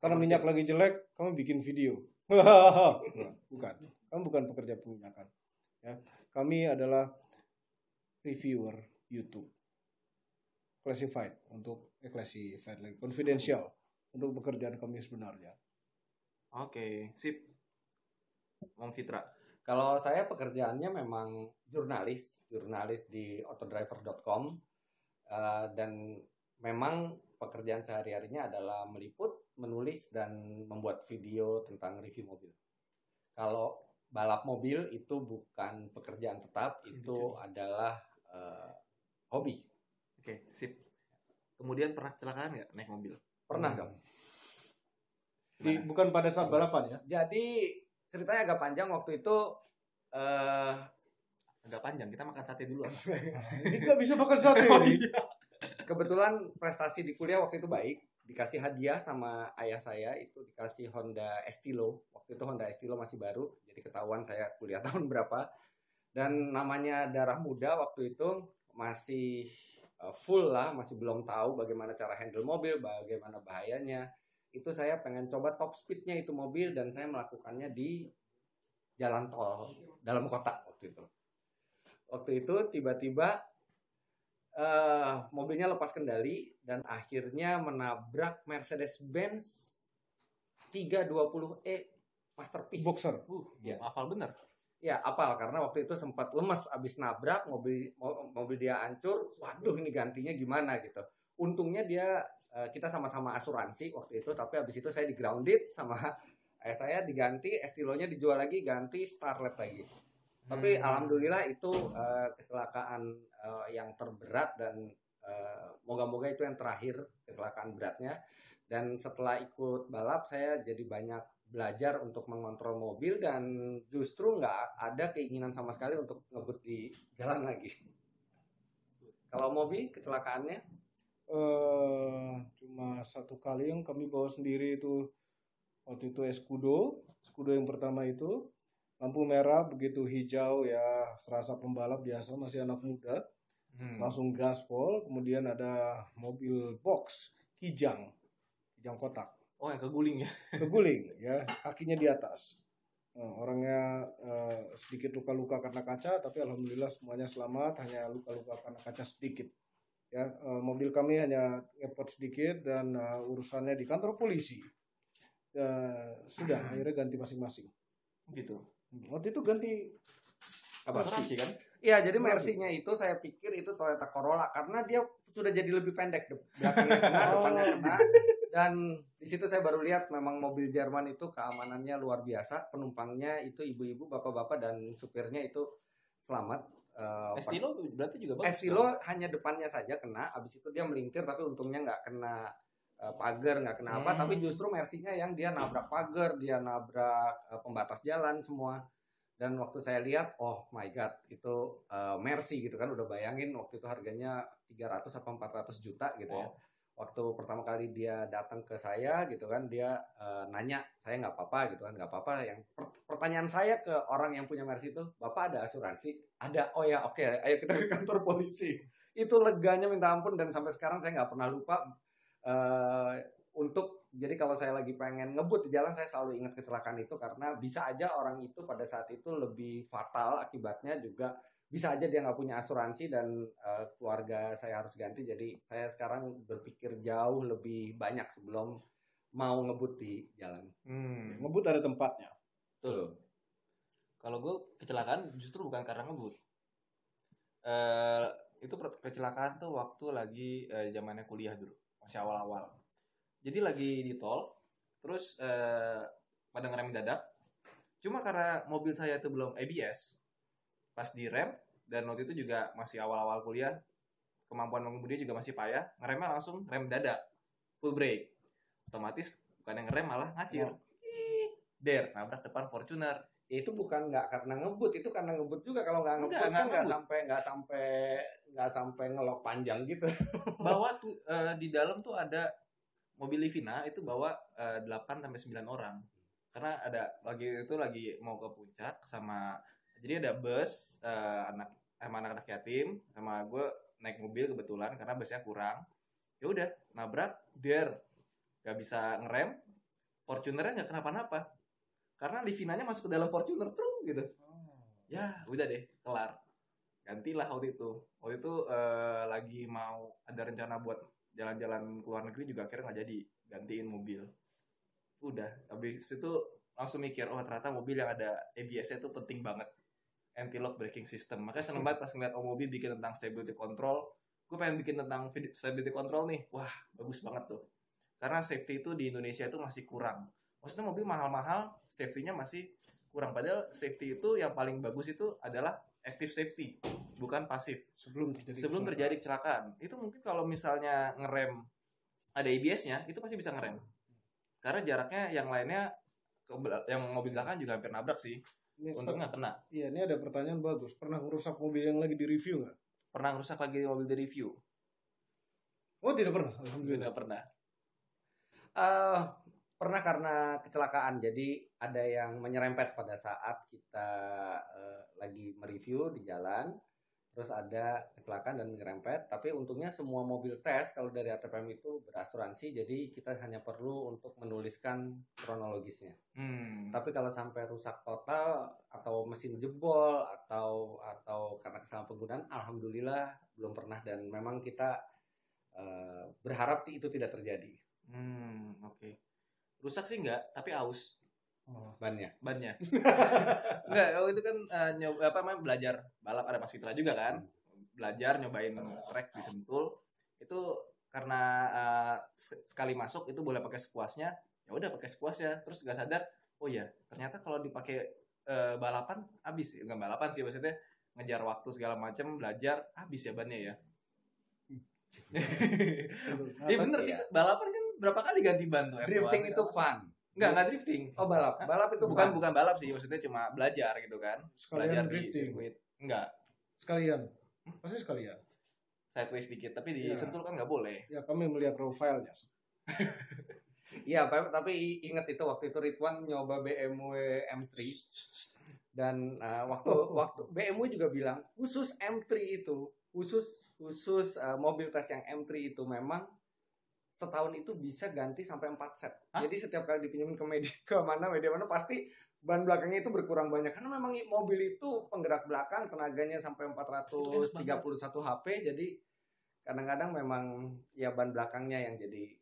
Karena Komersil. minyak lagi jelek, kami bikin video. bukan. Kami bukan pekerja perminyakan. Ya. Kami adalah reviewer YouTube. Classified untuk eh, classified lagi confidential untuk pekerjaan kami sebenarnya. Oke, sip. Om Fitra. Kalau saya pekerjaannya memang jurnalis, jurnalis di autodriver.com Eh, dan memang pekerjaan sehari-harinya adalah meliput, menulis dan membuat video tentang review mobil. Kalau balap mobil itu bukan pekerjaan tetap, itu adalah eh, hobi. Oke, sip. Kemudian pernah kecelakaan nggak naik mobil? Pernah dong. Di, bukan pada saat balapan ya. Jadi ceritanya agak panjang waktu itu eh Agak panjang, kita makan sate dulu. Ini gak bisa makan sate Oh, ini. iya. kebetulan prestasi di kuliah waktu itu baik dikasih hadiah sama ayah saya itu dikasih Honda Estilo. Waktu itu Honda Estilo masih baru jadi ketahuan saya kuliah tahun berapa. Dan namanya darah muda waktu itu masih uh, full lah masih belum tahu bagaimana cara handle mobil bagaimana bahayanya. Itu saya pengen coba top speednya itu mobil dan saya melakukannya di jalan tol dalam kota waktu itu. Waktu itu tiba-tiba eh mobilnya lepas kendali dan akhirnya menabrak Mercedes-Benz 320e Masterpiece. Boxer. Uh, Iya. hafal bener. Ya, apal karena waktu itu sempat lemes abis nabrak mobil mo- mobil dia hancur. Waduh, ini gantinya gimana gitu. Untungnya dia eh, kita sama-sama asuransi waktu itu, tapi abis itu saya di grounded sama ayah saya diganti, estilonya dijual lagi, ganti Starlet lagi. Tapi Hmm. alhamdulillah itu eh, kecelakaan eh, yang terberat dan eh, moga-moga itu yang terakhir kecelakaan beratnya. Dan setelah ikut balap saya jadi banyak belajar untuk mengontrol mobil dan justru nggak ada keinginan sama sekali untuk ngebut di jalan lagi. Kalau mobil kecelakaannya eh cuma satu kali yang kami bawa sendiri itu waktu itu Escudo, Escudo yang pertama itu lampu merah begitu hijau ya serasa pembalap biasa masih anak muda. Hmm. langsung gaspol kemudian ada mobil box kijang kijang kotak. Oh, yang keguling ya. keguling ya kakinya di atas. Nah, orangnya eh, sedikit luka-luka karena kaca tapi alhamdulillah semuanya selamat hanya luka-luka karena kaca sedikit. Ya eh, mobil kami hanya ngepot sedikit dan eh, urusannya di kantor polisi. Ya, sudah akhirnya ganti masing-masing. Gitu. Waktu itu ganti apa? Asuransi kan? Iya, jadi Mercy-nya itu saya pikir itu Toyota Corolla karena dia sudah jadi lebih pendek de- belakangnya kena, Oh. depannya kena. Dan di situ saya baru lihat memang mobil Jerman itu keamanannya luar biasa, penumpangnya itu ibu-ibu, bapak-bapak dan supirnya itu selamat. Eh, Estilo berarti juga bagus. Estilo hanya depannya saja kena, habis itu dia melintir tapi untungnya nggak kena eh, pagar, nggak kena apa, Hmm. tapi justru Mercy-nya yang dia nabrak pagar, dia nabrak eh, pembatas jalan semua. Dan waktu saya lihat, oh my god, itu eh, Mercy gitu kan udah bayangin waktu itu harganya 300 atau 400 juta gitu ya. Wow. Waktu pertama kali dia datang ke saya gitu kan, dia eh, nanya, saya nggak apa-apa gitu kan, nggak apa-apa. Yang per- pertanyaan saya ke orang yang punya Mercy itu, Bapak ada asuransi? Ada, oh ya oke, ayo kita ke kantor polisi. Itu leganya minta ampun dan sampai sekarang saya nggak pernah lupa eh, untuk jadi kalau saya lagi pengen ngebut di jalan saya selalu ingat kecelakaan itu karena bisa aja orang itu pada saat itu lebih fatal akibatnya juga bisa aja dia nggak punya asuransi dan eh, keluarga saya harus ganti jadi saya sekarang berpikir jauh lebih banyak sebelum mau ngebut di jalan. Hmm. ngebut ada tempatnya Betul. Kalau gue kecelakaan justru bukan karena ngebut. Eh itu kecelakaan tuh waktu lagi zamannya kuliah dulu, masih awal-awal. Jadi lagi di tol, terus eh, pada ngerem dadak. Cuma karena mobil saya itu belum ABS, pas direm dan waktu itu juga masih awal-awal kuliah, kemampuan mengemudinya juga masih payah, ngeremnya langsung rem dadak, full brake. Otomatis bukan yang ngerem malah ngacir. Oh. Ih, der nabrak depan Fortuner itu bukan nggak karena ngebut itu karena ngebut juga. Kalau nggak ngebut Nggak, kan nggak nggak sampai nggak sampai nggak sampai ngelok panjang gitu. Bawa tuh eh, di dalam tuh ada mobil Livina itu bawa eh, 8 sampai 9 orang. Karena ada lagi itu lagi mau ke puncak sama jadi ada bus eh, anak sama anak-anak yatim sama gue naik mobil kebetulan karena busnya kurang. Ya udah nabrak der. Gak bisa ngerem. Fortunernya nggak kenapa-napa karena Livinanya masuk ke dalam Fortuner tuh gitu. Ya udah deh kelar. Gantilah waktu itu. Waktu itu eh, lagi mau ada rencana buat jalan-jalan ke luar negeri juga akhirnya nggak jadi. Gantiin mobil. Udah habis itu langsung mikir oh ternyata mobil yang ada ABS-nya itu penting banget. Anti lock braking system. Makanya seneng banget pas ngeliat oh mobil bikin tentang stability control. Gue pengen bikin tentang stability control nih. Wah bagus banget tuh. Karena safety itu di Indonesia itu masih kurang maksudnya mobil mahal-mahal safety-nya masih kurang. Padahal safety itu yang paling bagus itu adalah active safety bukan pasif. Sebelum terjadi sebelum kecelakaan. terjadi kecelakaan. Itu mungkin kalau misalnya ngerem ada ABS-nya itu pasti bisa ngerem. Karena jaraknya yang lainnya ke yang mobil belakang juga hampir nabrak sih. Ini, untuk nggak kena. Iya ini ada pertanyaan bagus. Pernah merusak mobil yang lagi di review nggak? Pernah rusak lagi mobil di review oh tidak pernah. Alhamdulillah. Nggak pernah. Eh, pernah karena kecelakaan jadi ada yang menyerempet pada saat kita eh, lagi mereview di jalan terus ada kecelakaan dan menyerempet tapi untungnya semua mobil tes kalau dari ATPM itu berasuransi jadi kita hanya perlu untuk menuliskan kronologisnya. Hmm. tapi kalau sampai rusak total atau mesin jebol atau atau karena kesalahan penggunaan alhamdulillah belum pernah dan memang kita eh, berharap itu tidak terjadi. Hmm, oke rusak sih nggak tapi aus. Bannya? Bannya. Nggak kalau itu kan eh, nyoba apa namanya belajar balap ada Mas Fitra juga kan. Belajar nyobain track di Sentul. Itu karena eh, se- sekali masuk itu boleh pakai sepuasnya. Ya udah pakai sepuasnya. Terus nggak sadar oh ya ternyata kalau dipakai eh, balapan habis nggak balapan sih maksudnya ngejar waktu segala macam belajar habis ya bannya ya. Iya bener sih balapan kan berapa kali ganti ban tuh? F1. drifting itu fun. Nggak nggak drifting. Oh balap. Balap itu bukan fun. bukan balap sih. Maksudnya cuma belajar gitu kan. Belajar sekalian di drifting. sirkuit enggak. Sekalian. Pasti sekalian. Sideways dikit tapi di Iya. sentul kan nggak boleh. Ya kami melihat profilnya Iya, tapi, tapi ingat itu waktu itu Ridwan nyoba BMW M3 dan uh, waktu waktu BMW juga bilang khusus M3 itu khusus khusus uh, mobil tes yang M3 itu memang setahun itu bisa ganti sampai 4 set. Hah? Jadi setiap kali dipinjemin ke media ke mana media mana pasti ban belakangnya itu berkurang banyak karena memang mobil itu penggerak belakang tenaganya sampai 431 HP jadi kadang-kadang memang ya ban belakangnya yang jadi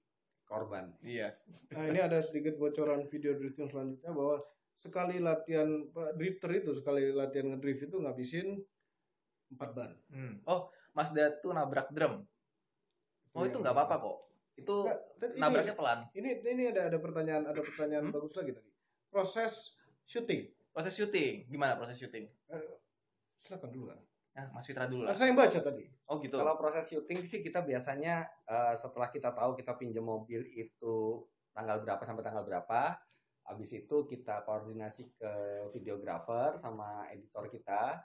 korban. iya Nah ini ada sedikit bocoran video drifting selanjutnya bahwa sekali latihan Pak, drifter itu sekali latihan ngedrift itu ngabisin empat ban. Hmm. oh Mazda tuh nabrak drum oh itu yang- nggak apa-apa kok itu Nggak, tadi ini- nabraknya pelan Ini ini ada ada pertanyaan ada pertanyaan Hmm? bagus lagi tadi. Proses syuting. proses syuting gimana proses syuting Silakan dulu kan. ah Mas Fitra dulu lah saya yang baca tadi. oh gitu Kalau proses syuting sih kita biasanya eh, setelah kita tahu kita pinjam mobil itu tanggal berapa sampai tanggal berapa, habis itu kita koordinasi ke videografer sama editor kita.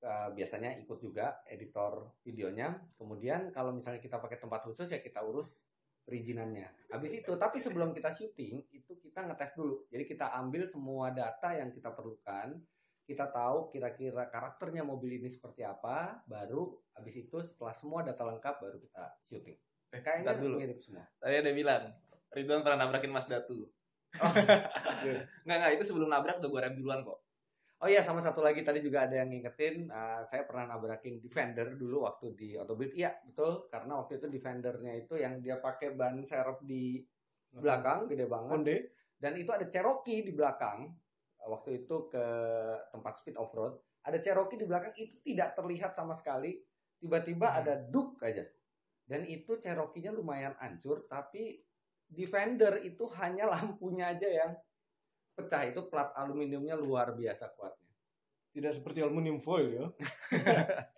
Eh, biasanya ikut juga editor videonya. Kemudian kalau misalnya kita pakai tempat khusus ya kita urus perizinannya. Habis itu, tapi sebelum kita syuting itu kita ngetes dulu. Jadi kita ambil semua data yang kita perlukan kita tahu kira-kira karakternya mobil ini seperti apa, baru habis itu setelah semua data lengkap baru kita syuting. eh, Kayaknya dulu mirip semua. tadi ada bilang Ridwan pernah nabrakin Mazda tuh Oh. Iya. nggak nggak itu sebelum nabrak udah gue rem duluan kok Oh iya, sama satu lagi tadi juga ada yang ngingetin, eh, saya pernah nabrakin Defender dulu waktu di Autobuild. Iya, betul, karena waktu itu Defendernya itu yang dia pakai ban serep di belakang, gede banget. Onde. dan itu ada Cherokee di belakang waktu itu ke tempat speed off road ada Cherokee di belakang itu tidak terlihat sama sekali tiba-tiba Hmm. ada Duke aja dan itu Cherokee-nya lumayan hancur tapi Defender itu hanya lampunya aja yang pecah itu plat aluminiumnya luar biasa kuatnya Tidak seperti aluminium foil ya.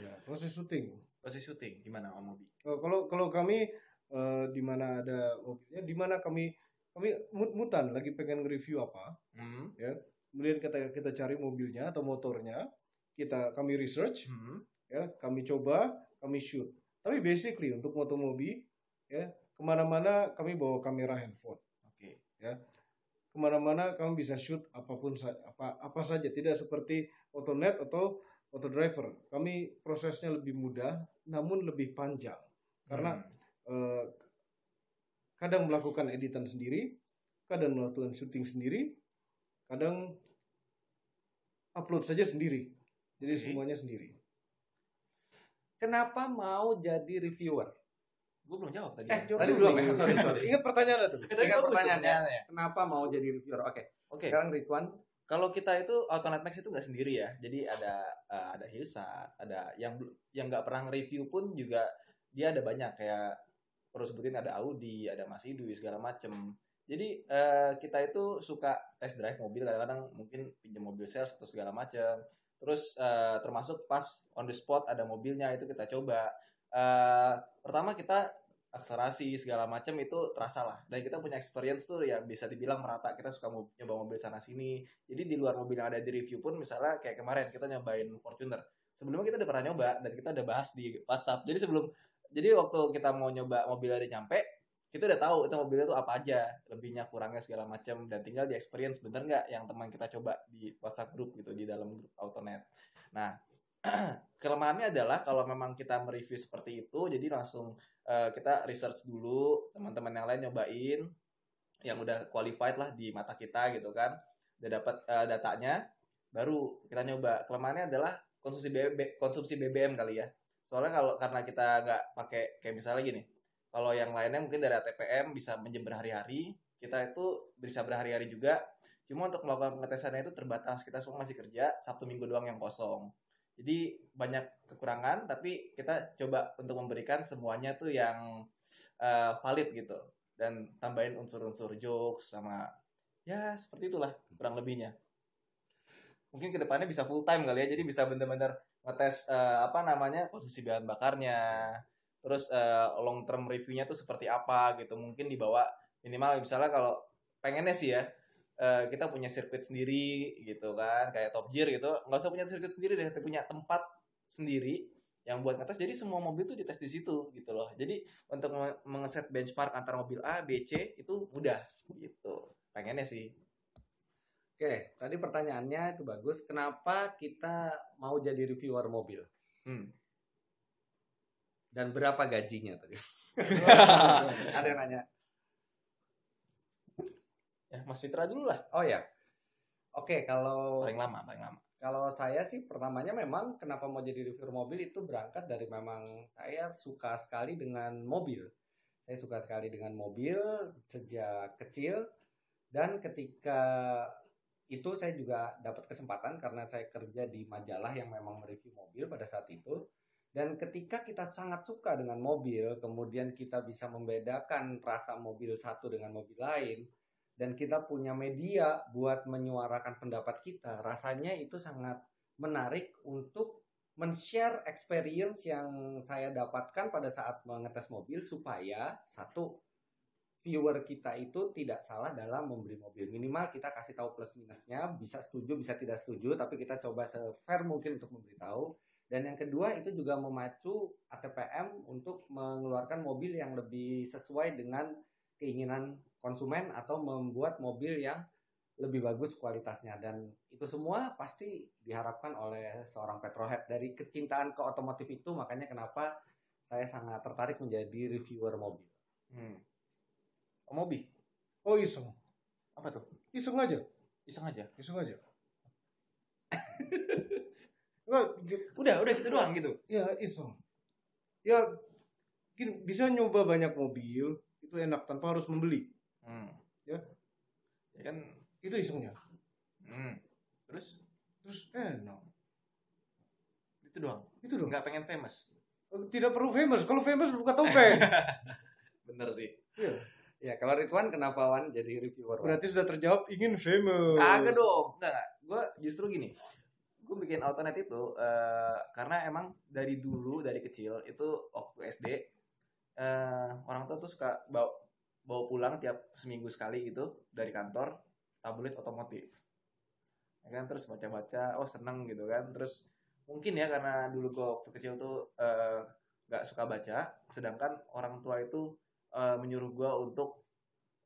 ya, proses syuting. proses syuting gimana Om Mobi Oh, kalau kalau kami eh, di mana ada mobilnya, di mana kami kami mut-mutan lagi pengen review apa Hmm. kemudian kita kita cari mobilnya atau motornya kita kami research Hmm. ya kami coba kami shoot tapi basically untuk motomobi ya ke mana-mana kami bawa kamera handphone Oke. Ke mana-mana kami bisa shoot apa pun apa apa saja tidak seperti Autonet atau Auto Driver kami prosesnya lebih mudah namun lebih panjang karena Hmm. eh, kadang melakukan editan sendiri kadang melakukan syuting sendiri kadang upload saja sendiri jadi Oke. semuanya sendiri Kenapa mau jadi reviewer? Gue belum jawab tadi. Eh, Jawab tadi belum ya? Sorry, sorry. ingat pertanyaannya tuh Eh, tadi Ingat pertanyaannya. pertanyaannya. Kenapa mau jadi reviewer? Oke. Oke. Sekarang Ridwan. Kalau kita itu Autonet Max itu nggak sendiri ya. Jadi ada eh, ada Hilsat, ada yang yang nggak pernah review pun juga dia ada banyak kayak perlu sebutin ada Audi, ada Masidui segala macem. Jadi eh, kita itu suka test drive mobil kadang-kadang mungkin pinjam mobil sales atau segala macem. Terus eh, termasuk pas on the spot ada mobilnya itu kita coba. Eh, pertama kita akselerasi segala macam itu terasa lah. Dan kita punya experience tuh yang bisa dibilang merata. Kita suka nyoba mobil sana sini. Jadi di luar mobil yang ada di review pun misalnya kayak kemarin kita nyobain Fortuner. Sebelumnya kita udah pernah nyoba dan kita udah bahas di WhatsApp. Jadi sebelum jadi waktu kita mau nyoba mobil ada nyampe kita udah tahu itu mobilnya tuh apa aja lebihnya kurangnya segala macam. Dan tinggal di experience bener nggak yang teman kita coba di WhatsApp grup gitu di dalam grup Autonet. Nah kelemahannya adalah kalau memang kita mereview seperti itu jadi langsung eh, kita research dulu teman-teman yang lain nyobain yang udah qualified lah di mata kita gitu kan udah dapat eh, datanya baru kita nyoba. Kelemahannya adalah konsumsi BB, konsumsi BBM kali ya. Soalnya kalau karena kita nggak pakai kayak misalnya gini kalau yang lainnya mungkin dari ATPM bisa menjem berhari-hari kita itu bisa berhari-hari juga. Cuma untuk melakukan pengetesannya itu terbatas kita semua masih kerja Sabtu Minggu doang yang kosong jadi banyak kekurangan tapi kita coba untuk memberikan semuanya tuh yang eh, valid gitu. Dan tambahin unsur-unsur jokes sama ya seperti itulah kurang lebihnya. Mungkin ke depannya bisa full time kali ya jadi bisa bener-bener ngetes eh, apa namanya posisi bahan bakarnya. Terus eh, long term reviewnya tuh seperti apa gitu. Mungkin dibawa minimal misalnya kalau pengennya sih ya eh, kita punya sirkuit sendiri gitu kan kayak Top Gear gitu nggak usah punya sirkuit sendiri deh tapi punya tempat sendiri yang buat ngetes jadi semua mobil tuh dites di situ gitu loh jadi untuk menge- mengeset benchmark antar mobil A B C itu mudah gitu pengennya sih Oke, tadi pertanyaannya itu bagus. Kenapa kita mau jadi reviewer mobil? hmm. Dan berapa gajinya tadi? Ada yang nanya. Ya Mas Fitra dulu lah Oh ya. Oke, kalau paling lama paling lama kalau saya sih pertamanya memang kenapa mau jadi reviewer mobil itu berangkat dari memang saya suka sekali dengan mobil. Saya suka sekali dengan mobil sejak kecil dan ketika itu saya juga dapat kesempatan karena saya kerja di majalah yang memang mereview mobil pada saat itu. Dan ketika kita sangat suka dengan mobil, kemudian kita bisa membedakan rasa mobil satu dengan mobil lain, dan kita punya media buat menyuarakan pendapat kita, rasanya itu sangat menarik untuk men-share experience yang saya dapatkan pada saat mengetes mobil supaya satu viewer kita itu tidak salah dalam membeli mobil. Minimal kita kasih tahu plus minusnya bisa setuju bisa tidak setuju tapi kita coba se-fair mungkin untuk memberitahu. Dan yang kedua itu juga memacu ATPM untuk mengeluarkan mobil yang lebih sesuai dengan keinginan konsumen atau membuat mobil yang lebih bagus kualitasnya. Dan itu semua pasti diharapkan oleh seorang petrolhead dari kecintaan ke otomotif itu makanya kenapa saya sangat tertarik menjadi reviewer mobil. hmm. Om Mobi oh iseng. Apa tuh? Iseng aja. Iseng aja? Iseng aja. Nggak, gi- udah udah gitu doang gitu? Ya iseng. Ya gini, bisa nyoba banyak mobil itu enak tanpa harus membeli hmm. Ya. ya kan itu isengnya hmm. terus terus enak itu doang itu dong nggak pengen famous tidak perlu famous kalau famous buka topeng bener sih Iya. Ya kalau Ridwan kenapa Wan jadi reviewer? Wan? berarti sudah terjawab ingin famous Kagak dong, enggak. Gue justru gini, gue bikin Autonet itu eh, karena emang dari dulu dari kecil itu waktu SD eh, orang tua tuh suka bawa bawa pulang tiap seminggu sekali gitu dari kantor tablet otomotif. Ya kan terus baca-baca oh seneng gitu kan. Terus mungkin ya karena dulu gue waktu kecil tuh eh, nggak suka baca sedangkan orang tua itu eh, menyuruh gue untuk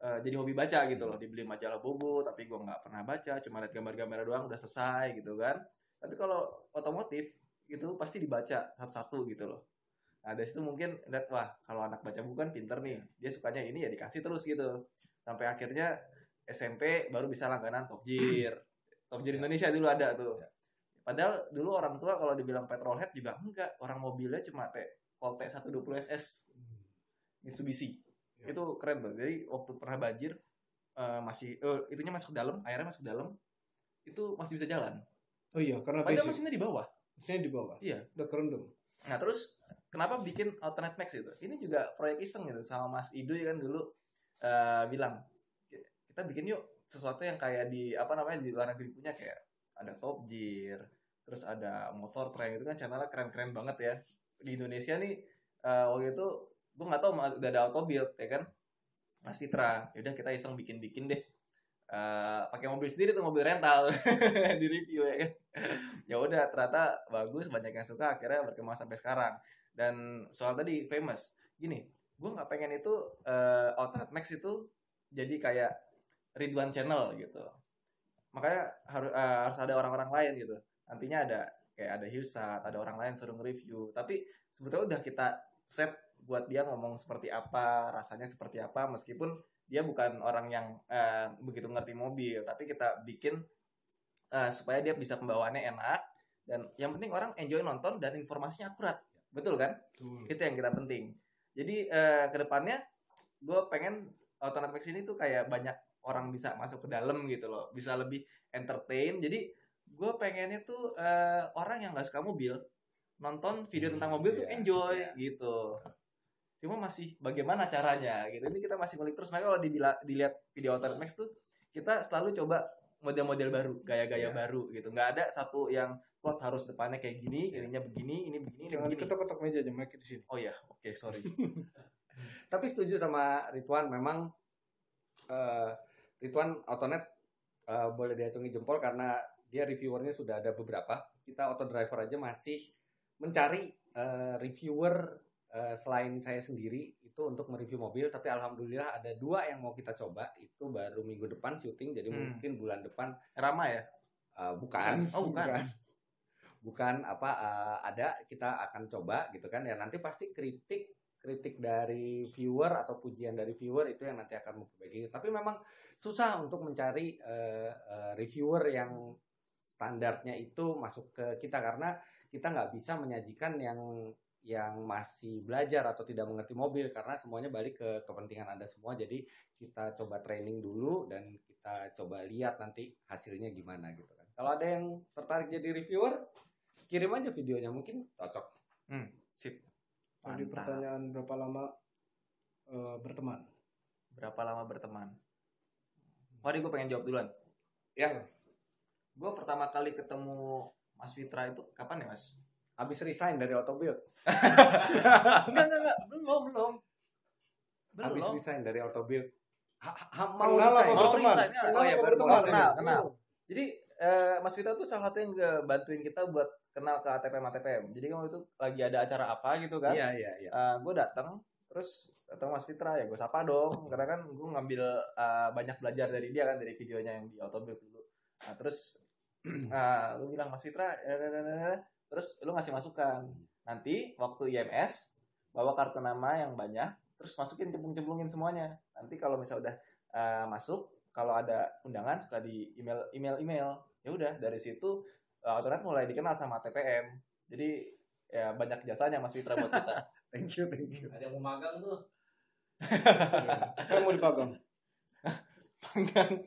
eh, jadi hobi baca gitu loh. Dibeli majalah bobo tapi gue nggak pernah baca cuma lihat gambar-gambar doang udah selesai gitu kan. Tapi kalau otomotif itu pasti dibaca satu-satu gitu loh nah dari situ mungkin lihat wah kalau anak baca buku kan pinter nih. Dia sukanya ini ya dikasih terus gitu. Sampai akhirnya SMP baru bisa langganan Top Gear. Top Gear Indonesia dulu ada tuh. Padahal dulu orang tua kalau dibilang petrolhead juga enggak. Orang mobilnya cuma T Volt T120 SS Mitsubishi. Ya. itu keren tuh. Jadi waktu pernah banjir eh, masih eh, itunya masuk ke dalam airnya masuk ke dalam itu masih bisa jalan. Oh iya, karena padahal basic. mesinnya di bawah. Mesinnya di bawah. Iya. Udah kerendam. Nah terus kenapa bikin alternate max itu? Ini juga proyek iseng gitu sama Mas Ido kan dulu eh, bilang kita bikin yuk sesuatu yang kayak di apa namanya di luar negeri punya kayak ada Top Gear, terus ada motor train itu kan channelnya keren-keren banget ya. Di Indonesia nih eh, waktu itu gue nggak tahu udah ada auto build ya kan Mas Fitra, yaudah kita iseng bikin-bikin deh. Eh, pakai mobil sendiri tuh mobil rental di review ya kan ya udah ternyata bagus banyak yang suka akhirnya berkembang sampai sekarang dan soal tadi famous. Gini gue nggak pengen itu eh alternate max itu jadi kayak Ridwan channel gitu. Makanya harus eh, harus ada orang-orang lain gitu. Nantinya ada kayak ada Hirsat ada orang lain suruh nge-review. Tapi sebetulnya udah kita set buat dia ngomong seperti apa rasanya seperti apa meskipun dia bukan orang yang eh, begitu ngerti mobil. Tapi kita bikin eh, supaya dia bisa pembawaannya enak. Dan yang penting orang enjoy nonton dan informasinya akurat betul kan? Betul. itu yang kita penting. Jadi eh, ke depannya gue pengen alternate max ini tuh kayak banyak orang bisa masuk ke dalam gitu loh. Bisa lebih entertain. Jadi gue pengennya tuh eh, orang yang nggak suka mobil nonton video Hmm, tentang mobil tuh iya, enjoy iya. gitu. Cuma masih bagaimana caranya gitu. Ini kita masih ngulik terus. Makanya kalau dibila- dilihat video alternate max tuh kita selalu coba model-model baru gaya-gaya Iya. baru gitu nggak ada satu yang plot harus depannya kayak gini ininya begini ini begini ini Jangan begini ketok-ketok meja aja, mic di sini. oh ya oke sorry Tapi setuju sama Ridwan memang eh Ridwan Autonet eh, boleh diacungi jempol karena dia reviewernya sudah ada beberapa. Kita auto driver aja masih mencari eh, reviewer eh, selain saya sendiri itu untuk mereview mobil. Tapi alhamdulillah ada dua yang mau kita coba. Itu baru minggu depan syuting, jadi Hmm. mungkin bulan depan Rama ya Eh, bukan. Oh, bukan. bukan apa eh, ada kita akan coba gitu kan ya nanti pasti kritik kritik dari viewer atau pujian dari viewer itu yang nanti akan memperbaiki tapi memang susah untuk mencari eh, eh, reviewer yang standarnya itu masuk ke kita karena kita nggak bisa menyajikan yang yang masih belajar atau tidak mengerti mobil karena semuanya balik ke kepentingan anda semua. Jadi kita coba training dulu dan kita coba lihat nanti hasilnya gimana gitu kan. Kalau ada yang tertarik jadi reviewer kirim aja videonya mungkin cocok. Sip. Tadi pertanyaan berapa lama eh, berteman? berapa lama berteman? Wadi gue pengen jawab duluan. Yang gue pertama kali ketemu Mas Fitra itu kapan ya Mas habis resign dari Autobuild enggak enggak enggak. Belum belum. Habis belum. resign dari Autobuild ha, ha, mau resign. Mau berteman? resign, ya. Kenal Oh, iya, baru berteman? kenal, kenal. jadi eh, Mas Fitra tuh salah satu yang bantuin kita buat kenal ke ATPM ATPM jadi kan waktu itu lagi ada acara apa gitu kan? Iya iya iya. Gue datang terus ketemu Mas Fitra ya gue sapa dong. Karena kan gue ngambil uh, banyak belajar dari dia kan dari videonya yang di Autobuild dulu. Nah terus uh, lu bilang Mas Fitra eh, eh, eh, eh, terus lu ngasih masukan. Nanti waktu IMS bawa kartu nama yang banyak terus masukin cemplung-cemplungin semuanya. Nanti kalau misalnya udah uh, masuk kalau ada undangan suka di email email email ya udah dari situ uh, Autonet mulai dikenal sama TPM jadi ya banyak jasanya Mas Fitra buat kita. Thank you thank you. Ada yang mau magang tuh. Saya mau dipagang. panggang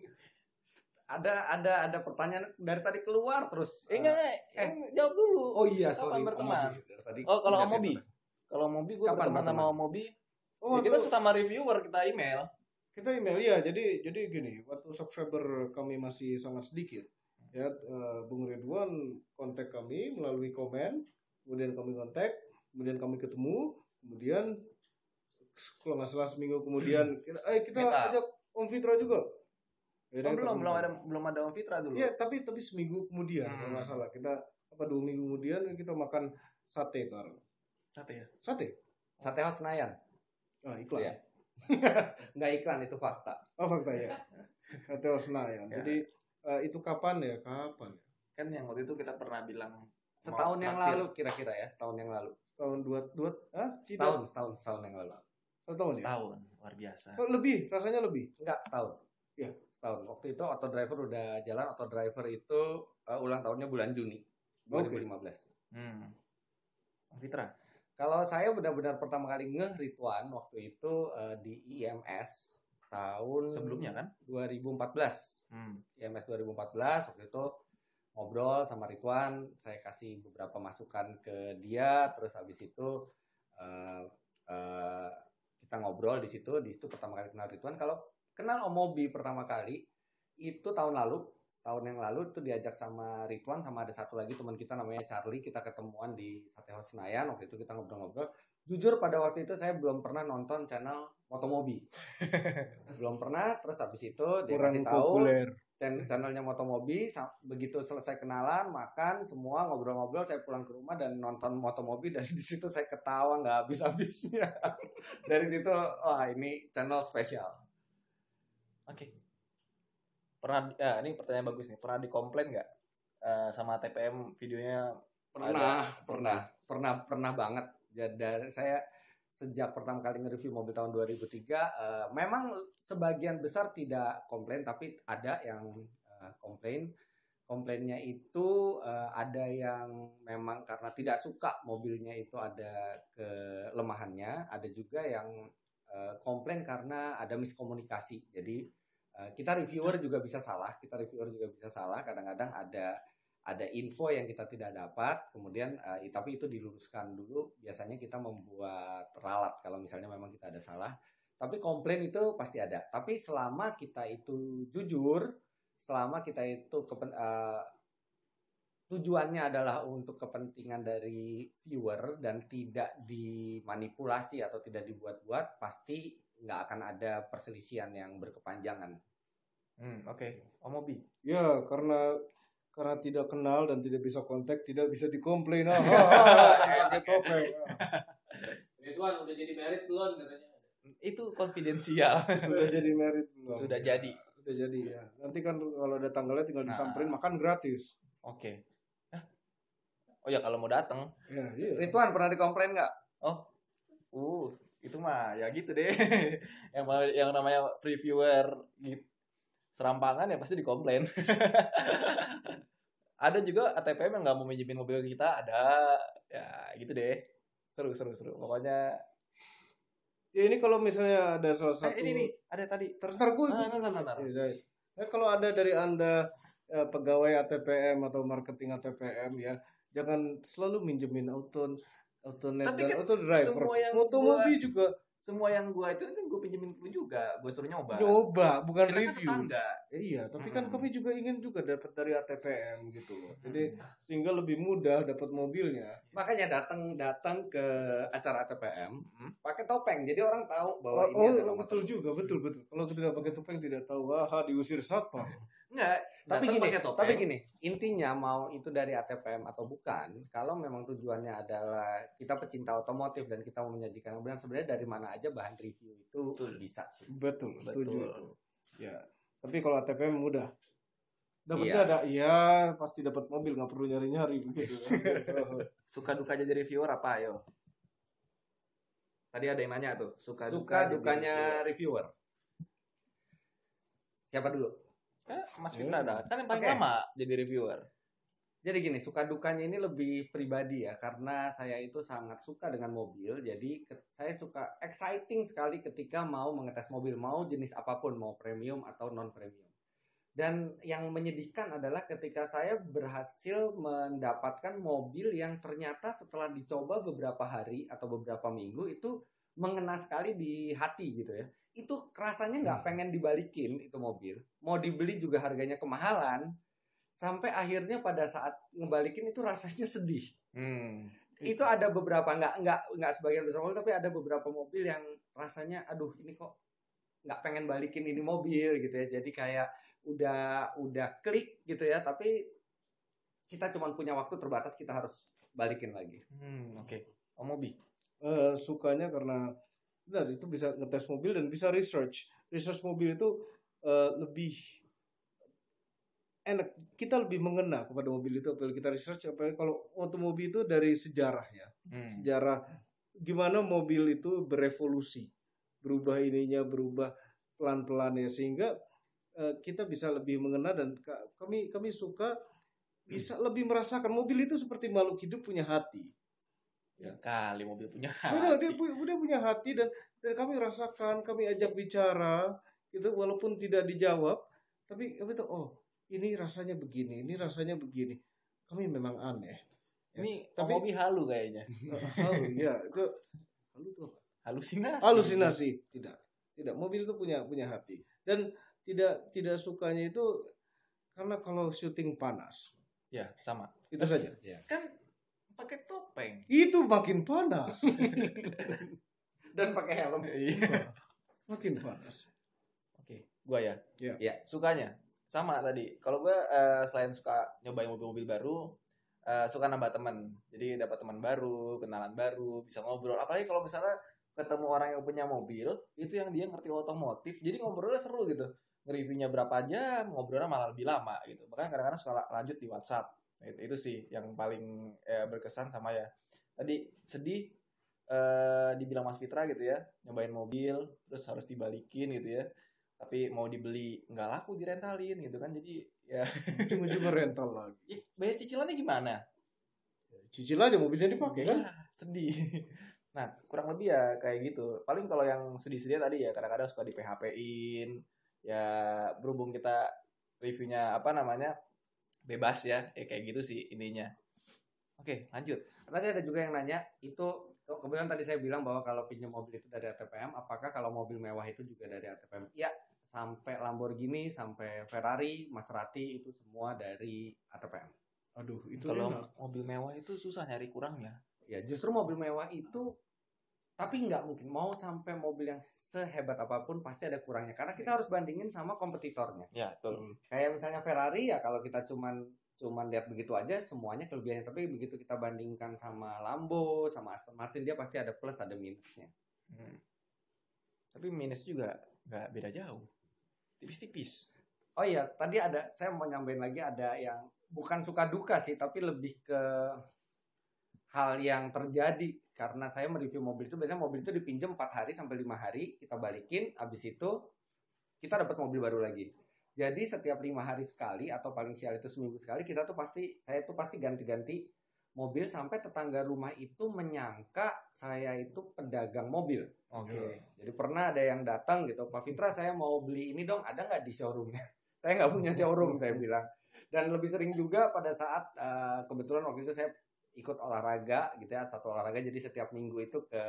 ada ada ada pertanyaan dari tadi keluar terus eh, enggak, eh, jawab dulu oh iya Kapan sorry berteman? Om Mobi. Dari tadi oh kalau Mobi itu. kalau Mobi gue Kapan berteman sama berteman? Om Mobi Oh, ya, kita sesama reviewer kita email kita email ya jadi jadi gini waktu subscriber kami masih sangat sedikit ya eh, Bung Ridwan kontak kami melalui komen kemudian kami kontak kemudian kami ketemu kemudian kalau nggak salah seminggu kemudian kita eh kita Kita. ajak Om Fitra juga. Ya, Oh, belum belum ada belum ada Om Fitra dulu. Iya, tapi tapi seminggu kemudian kalau Hmm. nggak salah kita apa dua minggu kemudian kita makan sate bareng. Sate ya. Sate? Sate Hot Senayan. Ah, iklan. Iya. Nggak iklan itu fakta. Oh, fakta ya. Sate Senayan. Ya. Jadi eh, itu kapan ya? Kapan? Kan yang waktu itu kita pernah bilang Setahun yang lalu kira-kira ya, setahun yang lalu. Tahun dua dua ah? Tidak. Setahun, setahun, setahun yang lalu. Satu tahun ya? Setahun, luar biasa. Oh, lebih, rasanya lebih. Enggak, setahun. Iya. Setahun. Waktu itu auto driver udah jalan, auto driver itu uh, ulang tahunnya bulan Juni Oke. 2015. Hmm. Fitra. Kalau saya benar-benar pertama kali ngeh Rituan waktu itu uh, di IMS tahun Sebelumnya kan? 2014. Hmm. IMS 2014 waktu itu ngobrol sama Rituan, saya kasih beberapa masukan ke dia, terus habis itu eh, eh, kita ngobrol di situ, di situ pertama kali kenal Rituan. Kalau kenal Om Mobi pertama kali itu tahun lalu, setahun yang lalu itu diajak sama Rituan sama ada satu lagi teman kita namanya Charlie, kita ketemuan di Sate House Senayan, waktu itu kita ngobrol-ngobrol. Jujur pada waktu itu saya belum pernah nonton channel Motomobi. belum pernah, terus habis itu dia Kurang kasih tahu populer. channelnya Motomobi begitu selesai kenalan makan semua ngobrol-ngobrol saya pulang ke rumah dan nonton Motomobi dan di situ saya ketawa nggak habis-habisnya dari situ wah ini channel spesial Oke. Pernah ya, ini pertanyaan bagus nih. Pernah dikomplain nggak eh, sama TPM videonya? pernah pernah pernah pernah banget jadi saya sejak pertama kali nge-review mobil tahun 2003 eh, memang sebagian besar tidak komplain tapi ada yang eh, komplain komplainnya itu eh, ada yang memang karena tidak suka mobilnya itu ada kelemahannya ada juga yang komplain karena ada miskomunikasi jadi kita reviewer juga bisa salah kita reviewer juga bisa salah kadang-kadang ada ada info yang kita tidak dapat, kemudian eh, tapi itu diluruskan dulu. Biasanya kita membuat ralat kalau misalnya memang kita ada salah. Tapi komplain itu pasti ada. Tapi selama kita itu jujur, selama kita itu kepen, eh, tujuannya adalah untuk kepentingan dari viewer dan tidak dimanipulasi atau tidak dibuat-buat, pasti nggak akan ada perselisihan yang berkepanjangan. Hmm, oke. Om Mobi. Ya, karena karena tidak kenal dan tidak bisa kontak, tidak bisa dikomplain. Ah, ah, ah, pakai topeng. Ah. Ridwan udah jadi merit belum katanya. Itu konfidensial. Sudah jadi merit belum? Sudah jadi. Sudah jadi ya. Nanti kan kalau ada tanggalnya tinggal Nah. disamperin makan gratis. Oke. Hah? Oh ya kalau mau datang. Ya, iya. Rituan pernah dikomplain nggak? Uh, itu mah ya gitu deh. yang yang namanya reviewer gitu. Serampangan ya pasti dikomplain. ada juga ATPM yang nggak mau minjemin mobil kita, ada ya gitu deh. Seru seru seru. Pokoknya Ya ini kalau misalnya ada salah satu eh, ini nih ada tadi. terserah gue. Nah, nah, nah, nah, nah. Ya, guys. Ya, kalau ada dari anda eh, pegawai ATPM atau marketing ATPM ya, jangan selalu minjemin auto autonet Tapi dan kan auto driver. gua- mobil juga Semua yang gua itu kan gue pinjemin pun juga, gue suruh nyoba. nyoba, bukan Kita kan review. tetangga. Eh, iya, tapi kan Mm-mm. kami juga ingin juga dapat dari ATPM gitu loh. Jadi sehingga lebih mudah dapat mobilnya. Makanya datang datang ke acara ATPM Hmm. pakai topeng, jadi orang tahu bahwa Oh, ini oh, adalah betul motor. juga, betul betul. Kalau tidak pakai topeng tidak tahu, wah diusir satpam. Enggak, Tapi gini, pakai topeng. tapi gini, intinya mau itu dari ATPM atau bukan, kalau memang tujuannya adalah kita pecinta otomotif dan kita mau menyajikan kemudian sebenarnya dari mana aja bahan review itu Betul. bisa sih. Betul, setuju Betul. itu. Ya, tapi kalau ATPM mudah. Dapatnya Iya. ada, iya pasti dapat mobil nggak perlu nyari-nyari begitu. Suka duka jadi reviewer apa ayo? Tadi ada yang nanya tuh, suka, Suka duka dukanya reviewer. reviewer. Siapa dulu? Eh, Mas Fitra ada. Kan yang paling Oke. lama jadi reviewer. Jadi gini, suka dukanya ini lebih pribadi ya, karena saya itu sangat suka dengan mobil. Jadi saya suka exciting sekali ketika mau mengetes mobil, mau jenis apa pun, mau premium atau non premium. Dan yang menyedihkan adalah ketika saya berhasil mendapatkan mobil yang ternyata setelah dicoba beberapa hari atau beberapa minggu itu mengena sekali di hati gitu ya. Itu rasanya nggak pengen dibalikin itu mobil. Mau dibeli juga harganya kemahalan sampai akhirnya pada saat ngebalikin itu rasanya sedih Hmm. itu ada beberapa nggak nggak nggak sebagian besar mobil tapi ada beberapa mobil yang rasanya aduh ini kok nggak pengen balikin ini mobil gitu ya jadi kayak udah udah klik gitu ya tapi kita cuma punya waktu terbatas kita harus balikin lagi Hmm, oke. Om Mobi. Eh, sukanya karena benar itu bisa ngetes mobil dan bisa research. Research mobil itu eh, lebih enak. Kita lebih mengena kepada mobil itu apalagi kita research apalagi kalau otomobil itu dari sejarah ya. Hmm. Sejarah gimana mobil itu berevolusi. Berubah ininya, berubah pelan-pelan ya sehingga eh, kita bisa lebih mengena dan ka- kami kami suka bisa lebih merasakan mobil itu seperti makhluk hidup punya hati. Ya. Kali mobil punya Udah, dia, hati. pu- dia punya hati dan dan kami rasakan, kami ajak bicara, gitu walaupun tidak dijawab, tapi kami tahu oh ini rasanya begini, ini rasanya begini. Kami memang aneh. Ini Tapi- Om Mobi halu kayaknya. Halu, ya itu halu itu apa? Halusinasi. Halusinasi, tidak, tidak. Mobil itu punya punya hati dan tidak tidak sukanya itu karena kalau syuting panas Ya, sama. itu saja. Kan pakai topeng. Itu makin panas, dan pakai helm Iya. makin panas. Oke, gua ya. Ya. Ya. Sukanya sama tadi. Kalau gua eh, selain suka nyobain mobil-mobil baru, eh, suka nambah teman. Jadi dapat teman baru, kenalan baru, bisa ngobrol. Apalagi kalau misalnya ketemu orang yang punya mobil, itu yang dia ngerti otomotif. Jadi ngobrolnya seru gitu. Nge-reviewnya berapa jam, ngobrolnya malah lebih lama gitu. Bahkan kadang-kadang suka la- lanjut di WhatsApp. Itu, itu sih yang paling eh, berkesan sama ya. Tadi sedih eh dibilang Mas Fitra gitu ya, nyobain mobil terus harus dibalikin gitu ya. Tapi mau dibeli nggak laku direntalin gitu kan. Jadi ya Ujung-ujungnya rental lagi. ih, bayar cicilannya gimana? Cicil aja mobilnya dipakai kan? Ya, sedih. Nah, kurang lebih ya kayak gitu. Paling kalau yang sedih-sedih tadi ya kadang-kadang suka di PHP-in. Ya berhubung kita reviewnya apa namanya? Bebas ya. Ya kayak gitu sih intinya. Oke, lanjut. tadi ada juga yang nanya itu oh, kebetulan tadi saya bilang bahwa kalau pinjam mobil itu dari ATPM apakah kalau mobil mewah itu juga dari ATPM ya sampai Lamborghini sampai Ferrari Maserati itu semua dari ATPM Aduh, itu Kalau mobil mewah itu susah nyari kurangnya. ya justru mobil mewah itu tapi nggak mungkin mau sampai mobil yang sehebat apa pun pasti ada kurangnya karena kita harus bandingin sama kompetitornya Ya, betul. kayak misalnya Ferrari ya kalau kita cuman cuman lihat begitu aja semuanya kelebihannya tapi begitu kita bandingkan sama Lambo sama Aston Martin dia pasti ada plus ada minusnya Hmm. Tapi minus juga nggak beda jauh. Tipis-tipis. oh iya tadi ada saya mau nyampein lagi ada yang bukan suka duka sih tapi lebih ke hal yang terjadi karena saya mereview mobil itu biasanya mobil itu dipinjam 4 hari sampai lima hari kita balikin habis itu kita dapat mobil baru lagi. Jadi setiap lima hari sekali atau paling sial itu seminggu sekali kita tuh pasti saya tuh pasti ganti-ganti mobil sampai tetangga rumah itu menyangka saya itu pedagang mobil. Oke. jadi pernah ada yang datang gitu Pak Fitra saya mau beli ini dong ada nggak di showroomnya saya nggak punya showroom saya bilang. Dan lebih sering juga pada saat eh, kebetulan waktu itu saya ikut olahraga gitu ya satu olahraga. Jadi setiap minggu itu ke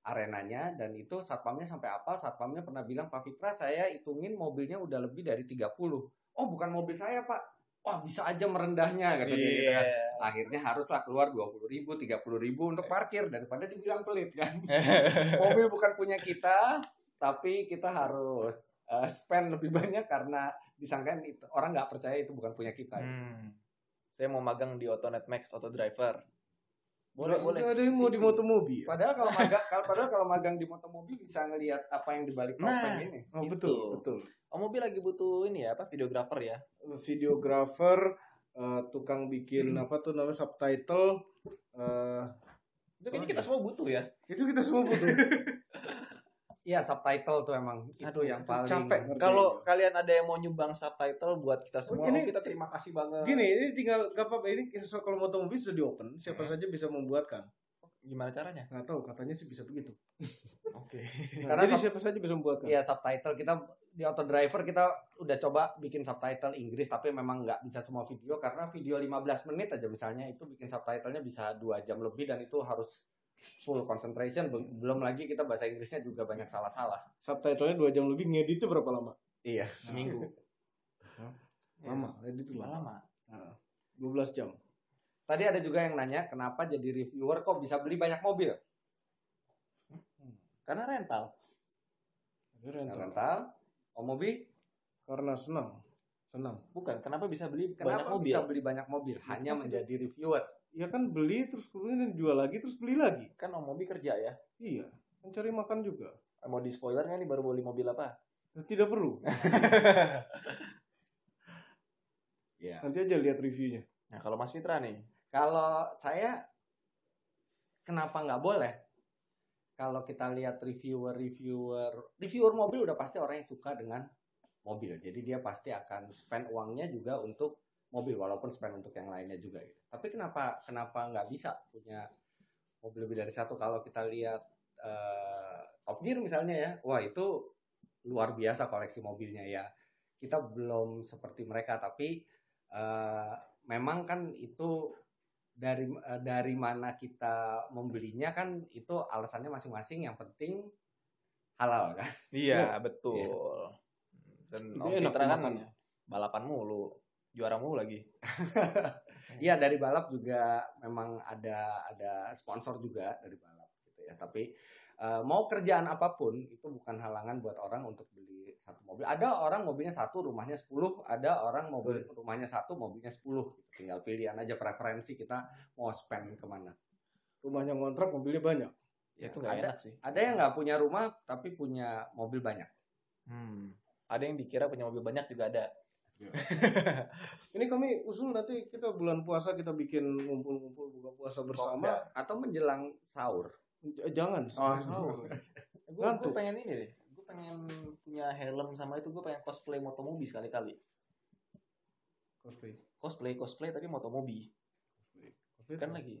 arenanya dan itu satpamnya sampai apal. Satpamnya pernah bilang Pak Fitra saya hitungin mobilnya udah lebih dari 30 oh bukan mobil saya Pak. Wah bisa aja merendahnya kata dia gitu kan. Iya. akhirnya haruslah keluar 20 ribu 30 ribu untuk parkir daripada dibilang pelit kan. Mobil bukan punya kita tapi kita harus uh, spend lebih banyak karena disangkain itu orang nggak percaya itu bukan punya kita. Hmm. Saya mau magang di Autonet Max Auto Driver. Boleh, Nggak- boleh. ada yang mau di moto mobil. padahal kalau magang kalau padahal kalau magang di motor mobil bisa ngelihat apa yang dibalik Nah. topeng ini Oh, Itu. betul, betul. Oh, mobil lagi butuh ini ya, apa? Videographer ya. Videografer, eh, tukang bikin Hmm. apa tuh namanya subtitle, eh, Itu kayaknya kita semua butuh ya. itu kita semua butuh. Iya subtitle tuh emang itu Aduh, yang paling capek. Kalau kalian ada yang mau nyumbang subtitle buat kita semua, ini- oh, kita terima kasih banget. Gini, ini tinggal gak apa-apa ini kalau moto mobil sudah di open, siapa saja bisa membuatkan. Gimana caranya? Nggak tahu, katanya sih bisa begitu. Oke. Nah, Karena jadi sub- siapa saja bisa membuatkan. Iya subtitle kita di auto driver kita udah coba bikin subtitle Inggris tapi memang nggak bisa semua video karena video 15 menit aja misalnya itu bikin subtitlenya bisa dua jam lebih dan itu harus full concentration Bel- belum lagi kita bahasa Inggrisnya juga banyak salah-salah Subtitlenya dua jam lebih, ngeditnya berapa lama? iya Seminggu. Lama, edit itu Lama. lama. Nah, 12 jam. tadi ada juga yang nanya kenapa jadi reviewer kok bisa beli banyak mobil? Karena rental. Ini rental. Rental, Om Mobi, Karena senang. Senang. Bukan, kenapa bisa beli banyak kenapa mobil? bisa beli banyak mobil? Hanya menjadi reviewer. Ya kan beli terus kemudian jual lagi terus beli lagi. Kan Om Mobi kerja ya. Iya. Mencari makan juga. Mau di spoiler nggak nih baru beli mobil apa? Tidak perlu. Ya. Nanti aja lihat reviewnya. Nah, kalau Mas Fitra nih, Kalau saya kenapa nggak boleh? Kalau kita lihat reviewer-reviewer, reviewer mobil udah pasti orang yang suka dengan mobil. Jadi dia pasti akan spend uangnya juga untuk mobil walaupun spend untuk yang lainnya juga gitu. Tapi kenapa kenapa nggak bisa punya mobil lebih dari satu kalau kita lihat eh, Top Gear misalnya ya. Wah, itu luar biasa koleksi mobilnya ya. Kita belum seperti mereka tapi eh, memang kan itu dari eh, dari mana kita membelinya kan itu alasannya masing-masing yang penting halal kan Iya, betul. Dan Itu Om enak Fitra kan balapan mulu, juara mulu lagi. Iya dari balap juga memang ada ada sponsor juga dari balap gitu ya tapi eh, mau kerjaan apa pun itu bukan halangan buat orang untuk beli satu mobil ada orang mobilnya satu rumahnya 10 ada orang mobil rumahnya satu mobilnya 10 gitu. tinggal pilihan aja preferensi kita mau spend ke mana Rumahnya ngontrak, mobilnya banyak. Ya, itu nggak ada enak sih. ada yang nggak punya rumah tapi punya mobil banyak Hmm. Ada yang dikira punya mobil banyak juga ada. Ini kami usul nanti kita bulan puasa kita bikin ngumpul-ngumpul buka puasa bersama. atau menjelang sahur J- Jangan. Oh. sahur. Gue Ngantuk. pengen ini deh. Gue pengen punya helm sama itu gue pengen cosplay motomobi sekali-kali. Cosplay. Cosplay cosplay tapi motomobi. Cosplay Kan lagi.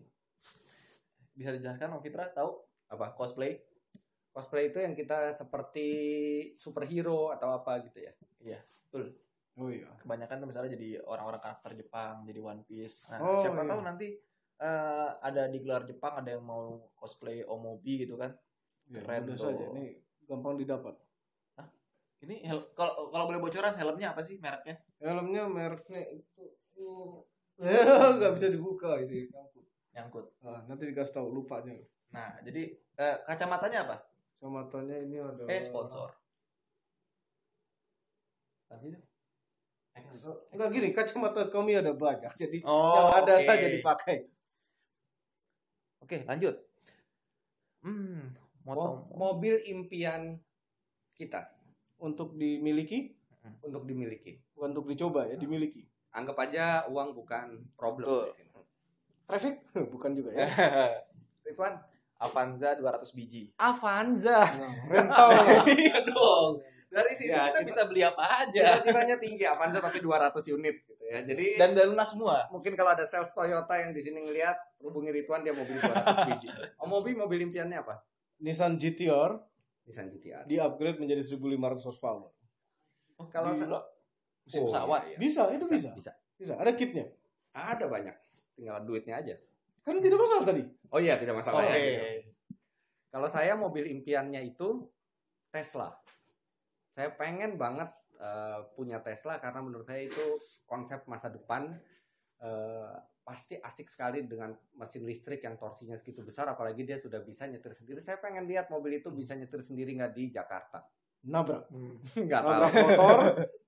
Bisa dijelaskan Om Fitra tahu apa cosplay? cosplay itu yang kita seperti superhero atau apa gitu ya Oh iya. Kebanyakan tuh misalnya jadi orang-orang karakter Jepang, jadi One Piece. Nah, Oh, siapa iya. tahu nanti eh, ada digelar Jepang ada yang mau cosplay Omobi gitu kan. Ya, Keren tuh. saja. Ini gampang didapat. Ini hel- kalau kalau boleh bocoran helmnya apa sih mereknya? Helmnya mereknya itu ya nggak bisa dibuka itu. Nyangkut. Nyangkut. Nah, nanti dikasih tahu lupanya. Nah, jadi eh, kacamatanya apa? Kacamatanya ini ada. Eh, sponsor. Apa sih? X. Enggak gini, kacamata kami ada banyak, jadi Oh, yang ada oke. saja dipakai. Oke, lanjut. Hmm, moto. Mo- mobil impian kita Untuk dimiliki, untuk dimiliki bukan untuk dicoba ya, dimiliki. anggap aja uang bukan problem di sini Traffic? bukan juga ya. Ridwan Avanza 200 biji. Avanza Rental. Iya dong. Dari situ Ya, kita cita- bisa beli apa aja. cita-citanya tinggi Avanza tapi 200 unit gitu ya jadi Dan dan lunas semua. mungkin kalau ada sales Toyota yang di sini ngelihat hubungi Ridwan dia mau beli 200 biji Om Mobi mobil impiannya apa Nissan GTR Nissan GTR di-upgrade menjadi 1500 horsepower. kalau Gila. sa- Mesin Oh, pesawat. iya, iya. Bisa, itu bisa. bisa Bisa, ada kitnya. ada banyak tinggal duitnya aja Kan tidak masalah tadi. oh iya tidak masalah Oke. ya. Kalau saya mobil impiannya itu Tesla. Saya pengen banget eh, punya Tesla karena menurut saya itu konsep masa depan eh, pasti asik sekali dengan mesin listrik yang torsinya segitu besar apalagi dia sudah bisa nyetir sendiri. Saya pengen lihat mobil itu bisa nyetir sendiri nggak di Jakarta. Nabrak. Nggak tahu. Nabrak motor,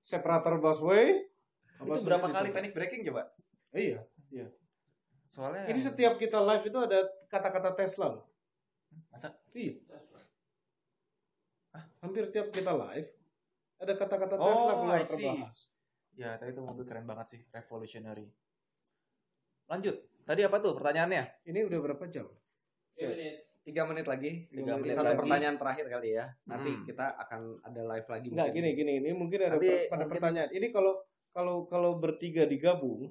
separator busway. Itu apa berapa kali gitu. panic breaking coba? Iya. Soalnya Ini setiap kita live itu ada kata-kata Tesla loh. Masa? Iya. Hampir tiap kita live ada kata-kata Oh, Tesla keluar terbahas. Ya, tadi itu mobil keren banget sih, revolutionary. Lanjut. Tadi apa tuh pertanyaannya? Ini udah berapa jam? Tiga menit. Tiga menit lagi. Tiga Ini menit satu lagi. pertanyaan terakhir kali ya. Nanti Hmm. kita akan ada live lagi. Enggak gini gini ini mungkin ada Tapi per- pada mungkin- pertanyaan. Ini kalau kalau kalau bertiga digabung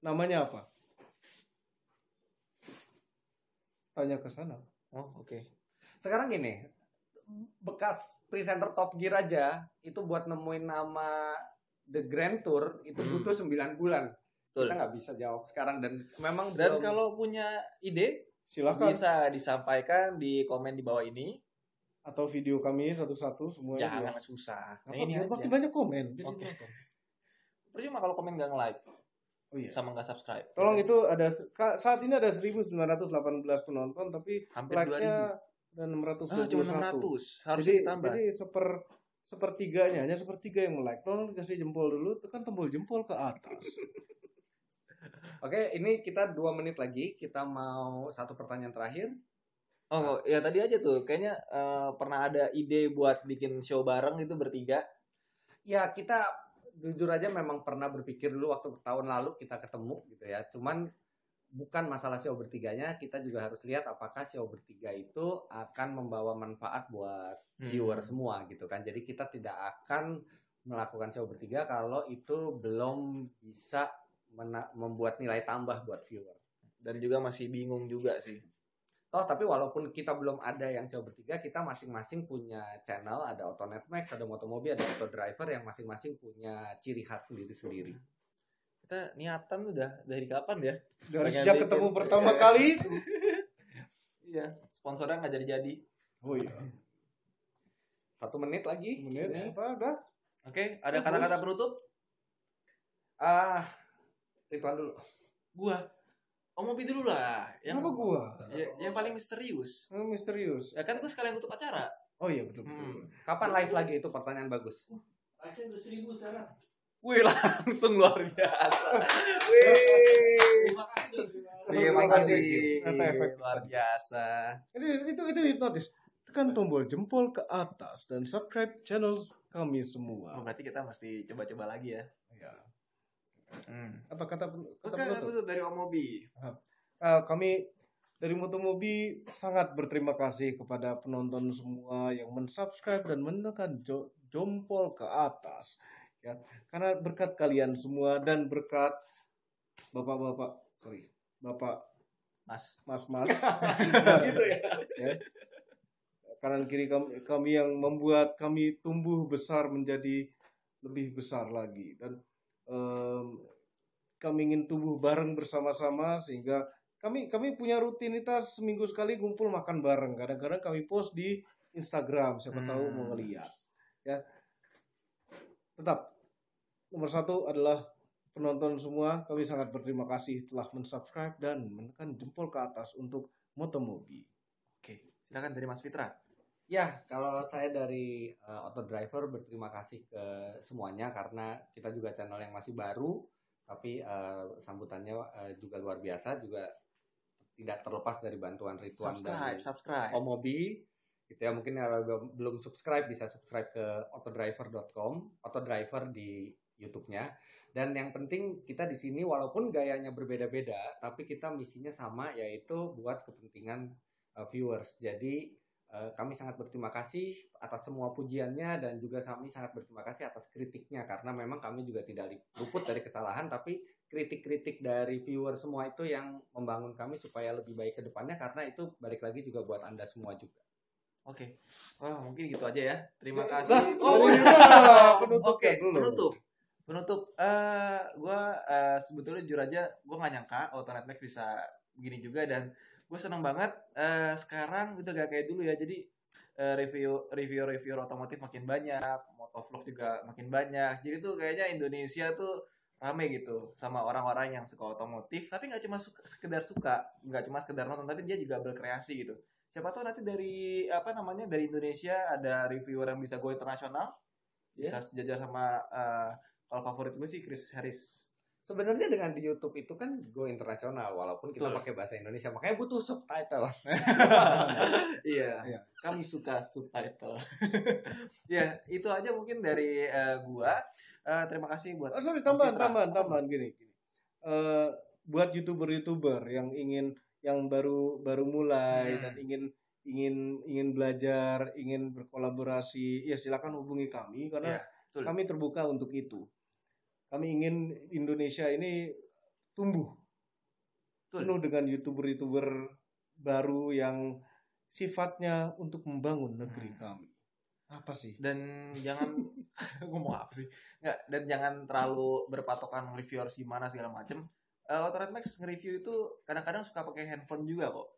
namanya apa? Tanya ke sana. Oh, oke. Sekarang gini, bekas presenter Top Gear aja itu buat nemuin nama The Grand Tour itu Hmm. butuh 9 bulan. Betul. Kita nggak bisa jawab sekarang dan memang Dan belum- kalau punya ide Silakan bisa disampaikan di komen di bawah ini. atau video kami satu-satu semuanya. Jangan juga. susah. Nah, ini aja. banyak komen. Oke. nonton. Percuma kalau komen nggak nge-like. Oh iya. sama nggak subscribe. Tolong itu ada saat ini ada 1918 penonton tapi hampir like-nya 2000. ada Ah, 621. cuma 600. Harus jadi ditambah. jadi seper sepertiganya hanya sepertiga yang like. Tolong kasih jempol dulu, tekan tombol jempol ke atas. Oke, ini kita dua menit lagi. Kita mau satu pertanyaan terakhir. Oh, ya tadi aja tuh kayaknya eh, pernah ada ide buat bikin show bareng itu bertiga. Ya kita jujur aja memang pernah berpikir dulu waktu tahun lalu kita ketemu gitu ya. Cuman bukan masalah show bertiganya, kita juga harus lihat apakah show bertiga itu akan membawa manfaat buat viewer semua gitu kan. Jadi kita tidak akan melakukan show bertiga kalau itu belum bisa membuat nilai tambah buat viewer. Dan juga masih bingung juga sih. Oh, tapi walaupun kita belum ada yang show bertiga, kita masing-masing punya channel, ada Autonet Max, ada Motomobi, ada Auto Driver yang masing-masing punya ciri khas sendiri-sendiri. Kita niatan udah dari kapan ya? Dari Pengen sejak bikin. ketemu pertama kali itu. Iya, sponsornya nggak jadi-jadi. Oh iya. Satu menit lagi. Menit Ini. apa udah? Oke, ada Bagus. kata-kata penutup? Ah, Ridwan dulu. Gua. Oh, mau dulu lah. Yang, Kenapa gua? ya, yang paling misterius. Oh, misterius. Ya kan gue sekalian tutup acara. Oh iya betul betul. Hmm. Kapan live lagi itu pertanyaan bagus. Udah seribu sekarang. Wih, langsung luar biasa. Wih. Terima kasih. Apa efek Luar biasa. Itu itu itu hipnotis. Tekan tombol jempol ke atas dan subscribe channel kami Oh, semua. berarti kita mesti coba-coba lagi ya. Ya. Hmm. Apa kata kata penutup dari Om Mobi. Uh, kami dari Motomobi sangat berterima kasih kepada penonton semua yang mensubscribe dan menekan jo- jempol ke atas ya karena berkat kalian semua dan berkat bapak-bapak sorry bapak Mas. mas-mas gitu ya. kanan kiri kami, kami yang membuat kami tumbuh besar menjadi lebih besar lagi. Dan em, kami ingin tumbuh bareng bersama-sama sehingga kami kami punya rutinitas seminggu sekali kumpul makan bareng. Kadang-kadang kami post di Instagram siapa tahu Hmm. mau ngeliat. Ya tetap nomor satu adalah penonton semua kami sangat berterima kasih telah mensubscribe dan menekan jempol ke atas untuk Motomobi Oke, silakan dari Mas Fitra. Ya, kalau saya dari uh, Auto Driver berterima kasih ke semuanya karena kita juga channel yang masih baru, tapi uh, sambutannya uh, juga luar biasa, juga tidak terlepas dari bantuan Ridwan Subscribe, dari subscribe. Omobi. Gitu ya, mungkin kalau belum- subscribe bisa subscribe ke autodriver.com, Autodriver di YouTube-nya. Dan yang penting kita di sini walaupun gayanya berbeda-beda, tapi kita misinya sama yaitu buat kepentingan uh, viewers. Jadi uh, kami sangat berterima kasih atas semua pujiannya dan juga kami sangat berterima kasih atas kritiknya karena memang kami juga tidak luput dari kesalahan tapi kritik-kritik dari viewer semua itu yang membangun kami supaya lebih baik ke depannya karena itu balik lagi juga buat Anda semua juga. Oke. Wah, mungkin gitu aja ya. Terima Lah, kasih. oh, udah. iya, penutup Oke, ya penutup. Penutup. Eh, gua eh, sebetulnya jujur aja gua nggak nyangka Autonet Max bisa begini juga dan gue seneng banget eh sekarang udah gak kayak dulu ya. Jadi eh, review review review otomotif makin banyak, motovlog juga makin banyak. Jadi tuh kayaknya Indonesia tuh rame gitu sama orang-orang yang suka otomotif tapi nggak cuma suka, sekedar suka nggak cuma sekedar nonton tapi dia juga berkreasi gitu siapa tahu nanti dari apa namanya dari Indonesia ada reviewer yang bisa go internasional bisa sejajar sama eh, kalau favorit gue sih Chris Harris Sebenarnya dengan di YouTube itu kan go internasional walaupun kita pakai bahasa Indonesia makanya butuh subtitle. iya Iya. kami suka subtitle ya itu aja mungkin dari eh, gua Eh, terima kasih buat Oh, sorry, tambahan, tambahan, tambahan gini. gini. Eh, buat youtuber-youtuber yang ingin yang baru baru mulai Hmm. dan ingin ingin ingin belajar, ingin berkolaborasi, ya silakan hubungi kami karena betul. kami terbuka untuk itu. Kami ingin Indonesia ini tumbuh Betul. penuh dengan youtuber-youtuber baru yang sifatnya untuk membangun negeri Hmm. kami. Apa sih? dan jangan ngomong apa sih nggak dan jangan terlalu berpatokan reviewers gimana segala macem uh, Autoret Max nge-review itu kadang-kadang suka pakai handphone juga kok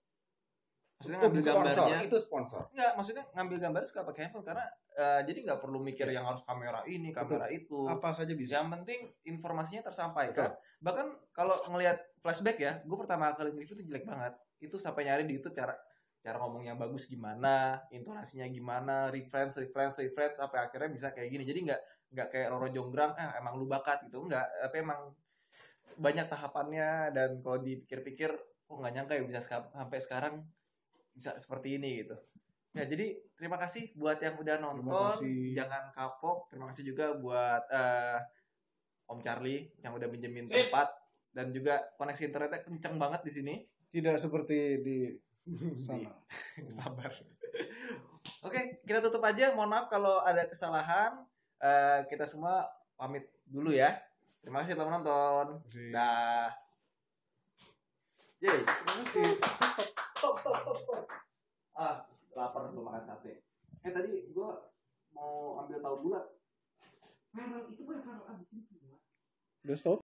Maksudnya Oh, ngambil sponsor, gambarnya. itu sponsor. Enggak, maksudnya ngambil gambar suka pakai handphone karena eh, jadi nggak perlu mikir yang harus kamera ini, kamera itu. Apa saja bisa. Yang penting informasinya tersampaikan. Bahkan kalau ngelihat flashback ya, gue pertama kali review itu jelek banget. Itu sampai nyari di YouTube cara cara ngomongnya bagus gimana, intonasinya gimana, reference, reference, reference, sampai akhirnya bisa kayak gini. Jadi nggak nggak kayak Roro Jonggrang, ah emang lu bakat gitu, enggak. Tapi emang banyak tahapannya dan kalau dipikir-pikir, kok nggak nyangka ya bisa sampai sekarang bisa seperti ini gitu. Ya jadi terima kasih buat yang udah nonton, jangan kapok. Terima kasih juga buat eh, Om Charlie yang udah minjemin tempat dan juga koneksi internetnya kenceng banget di sini. Tidak seperti di sana. Sabar. Oke, kita tutup aja. Mohon maaf kalau ada kesalahan. Eh, kita semua pamit dulu ya. Terima kasih telah menonton. Dah. Yeay. Terima kasih. Stop, stop, stop, stop. Ah, lapar belum makan sate. Eh tadi gua mau ambil tahu bulat. Farel itu bukan Farel abis ini semua. Udah stop.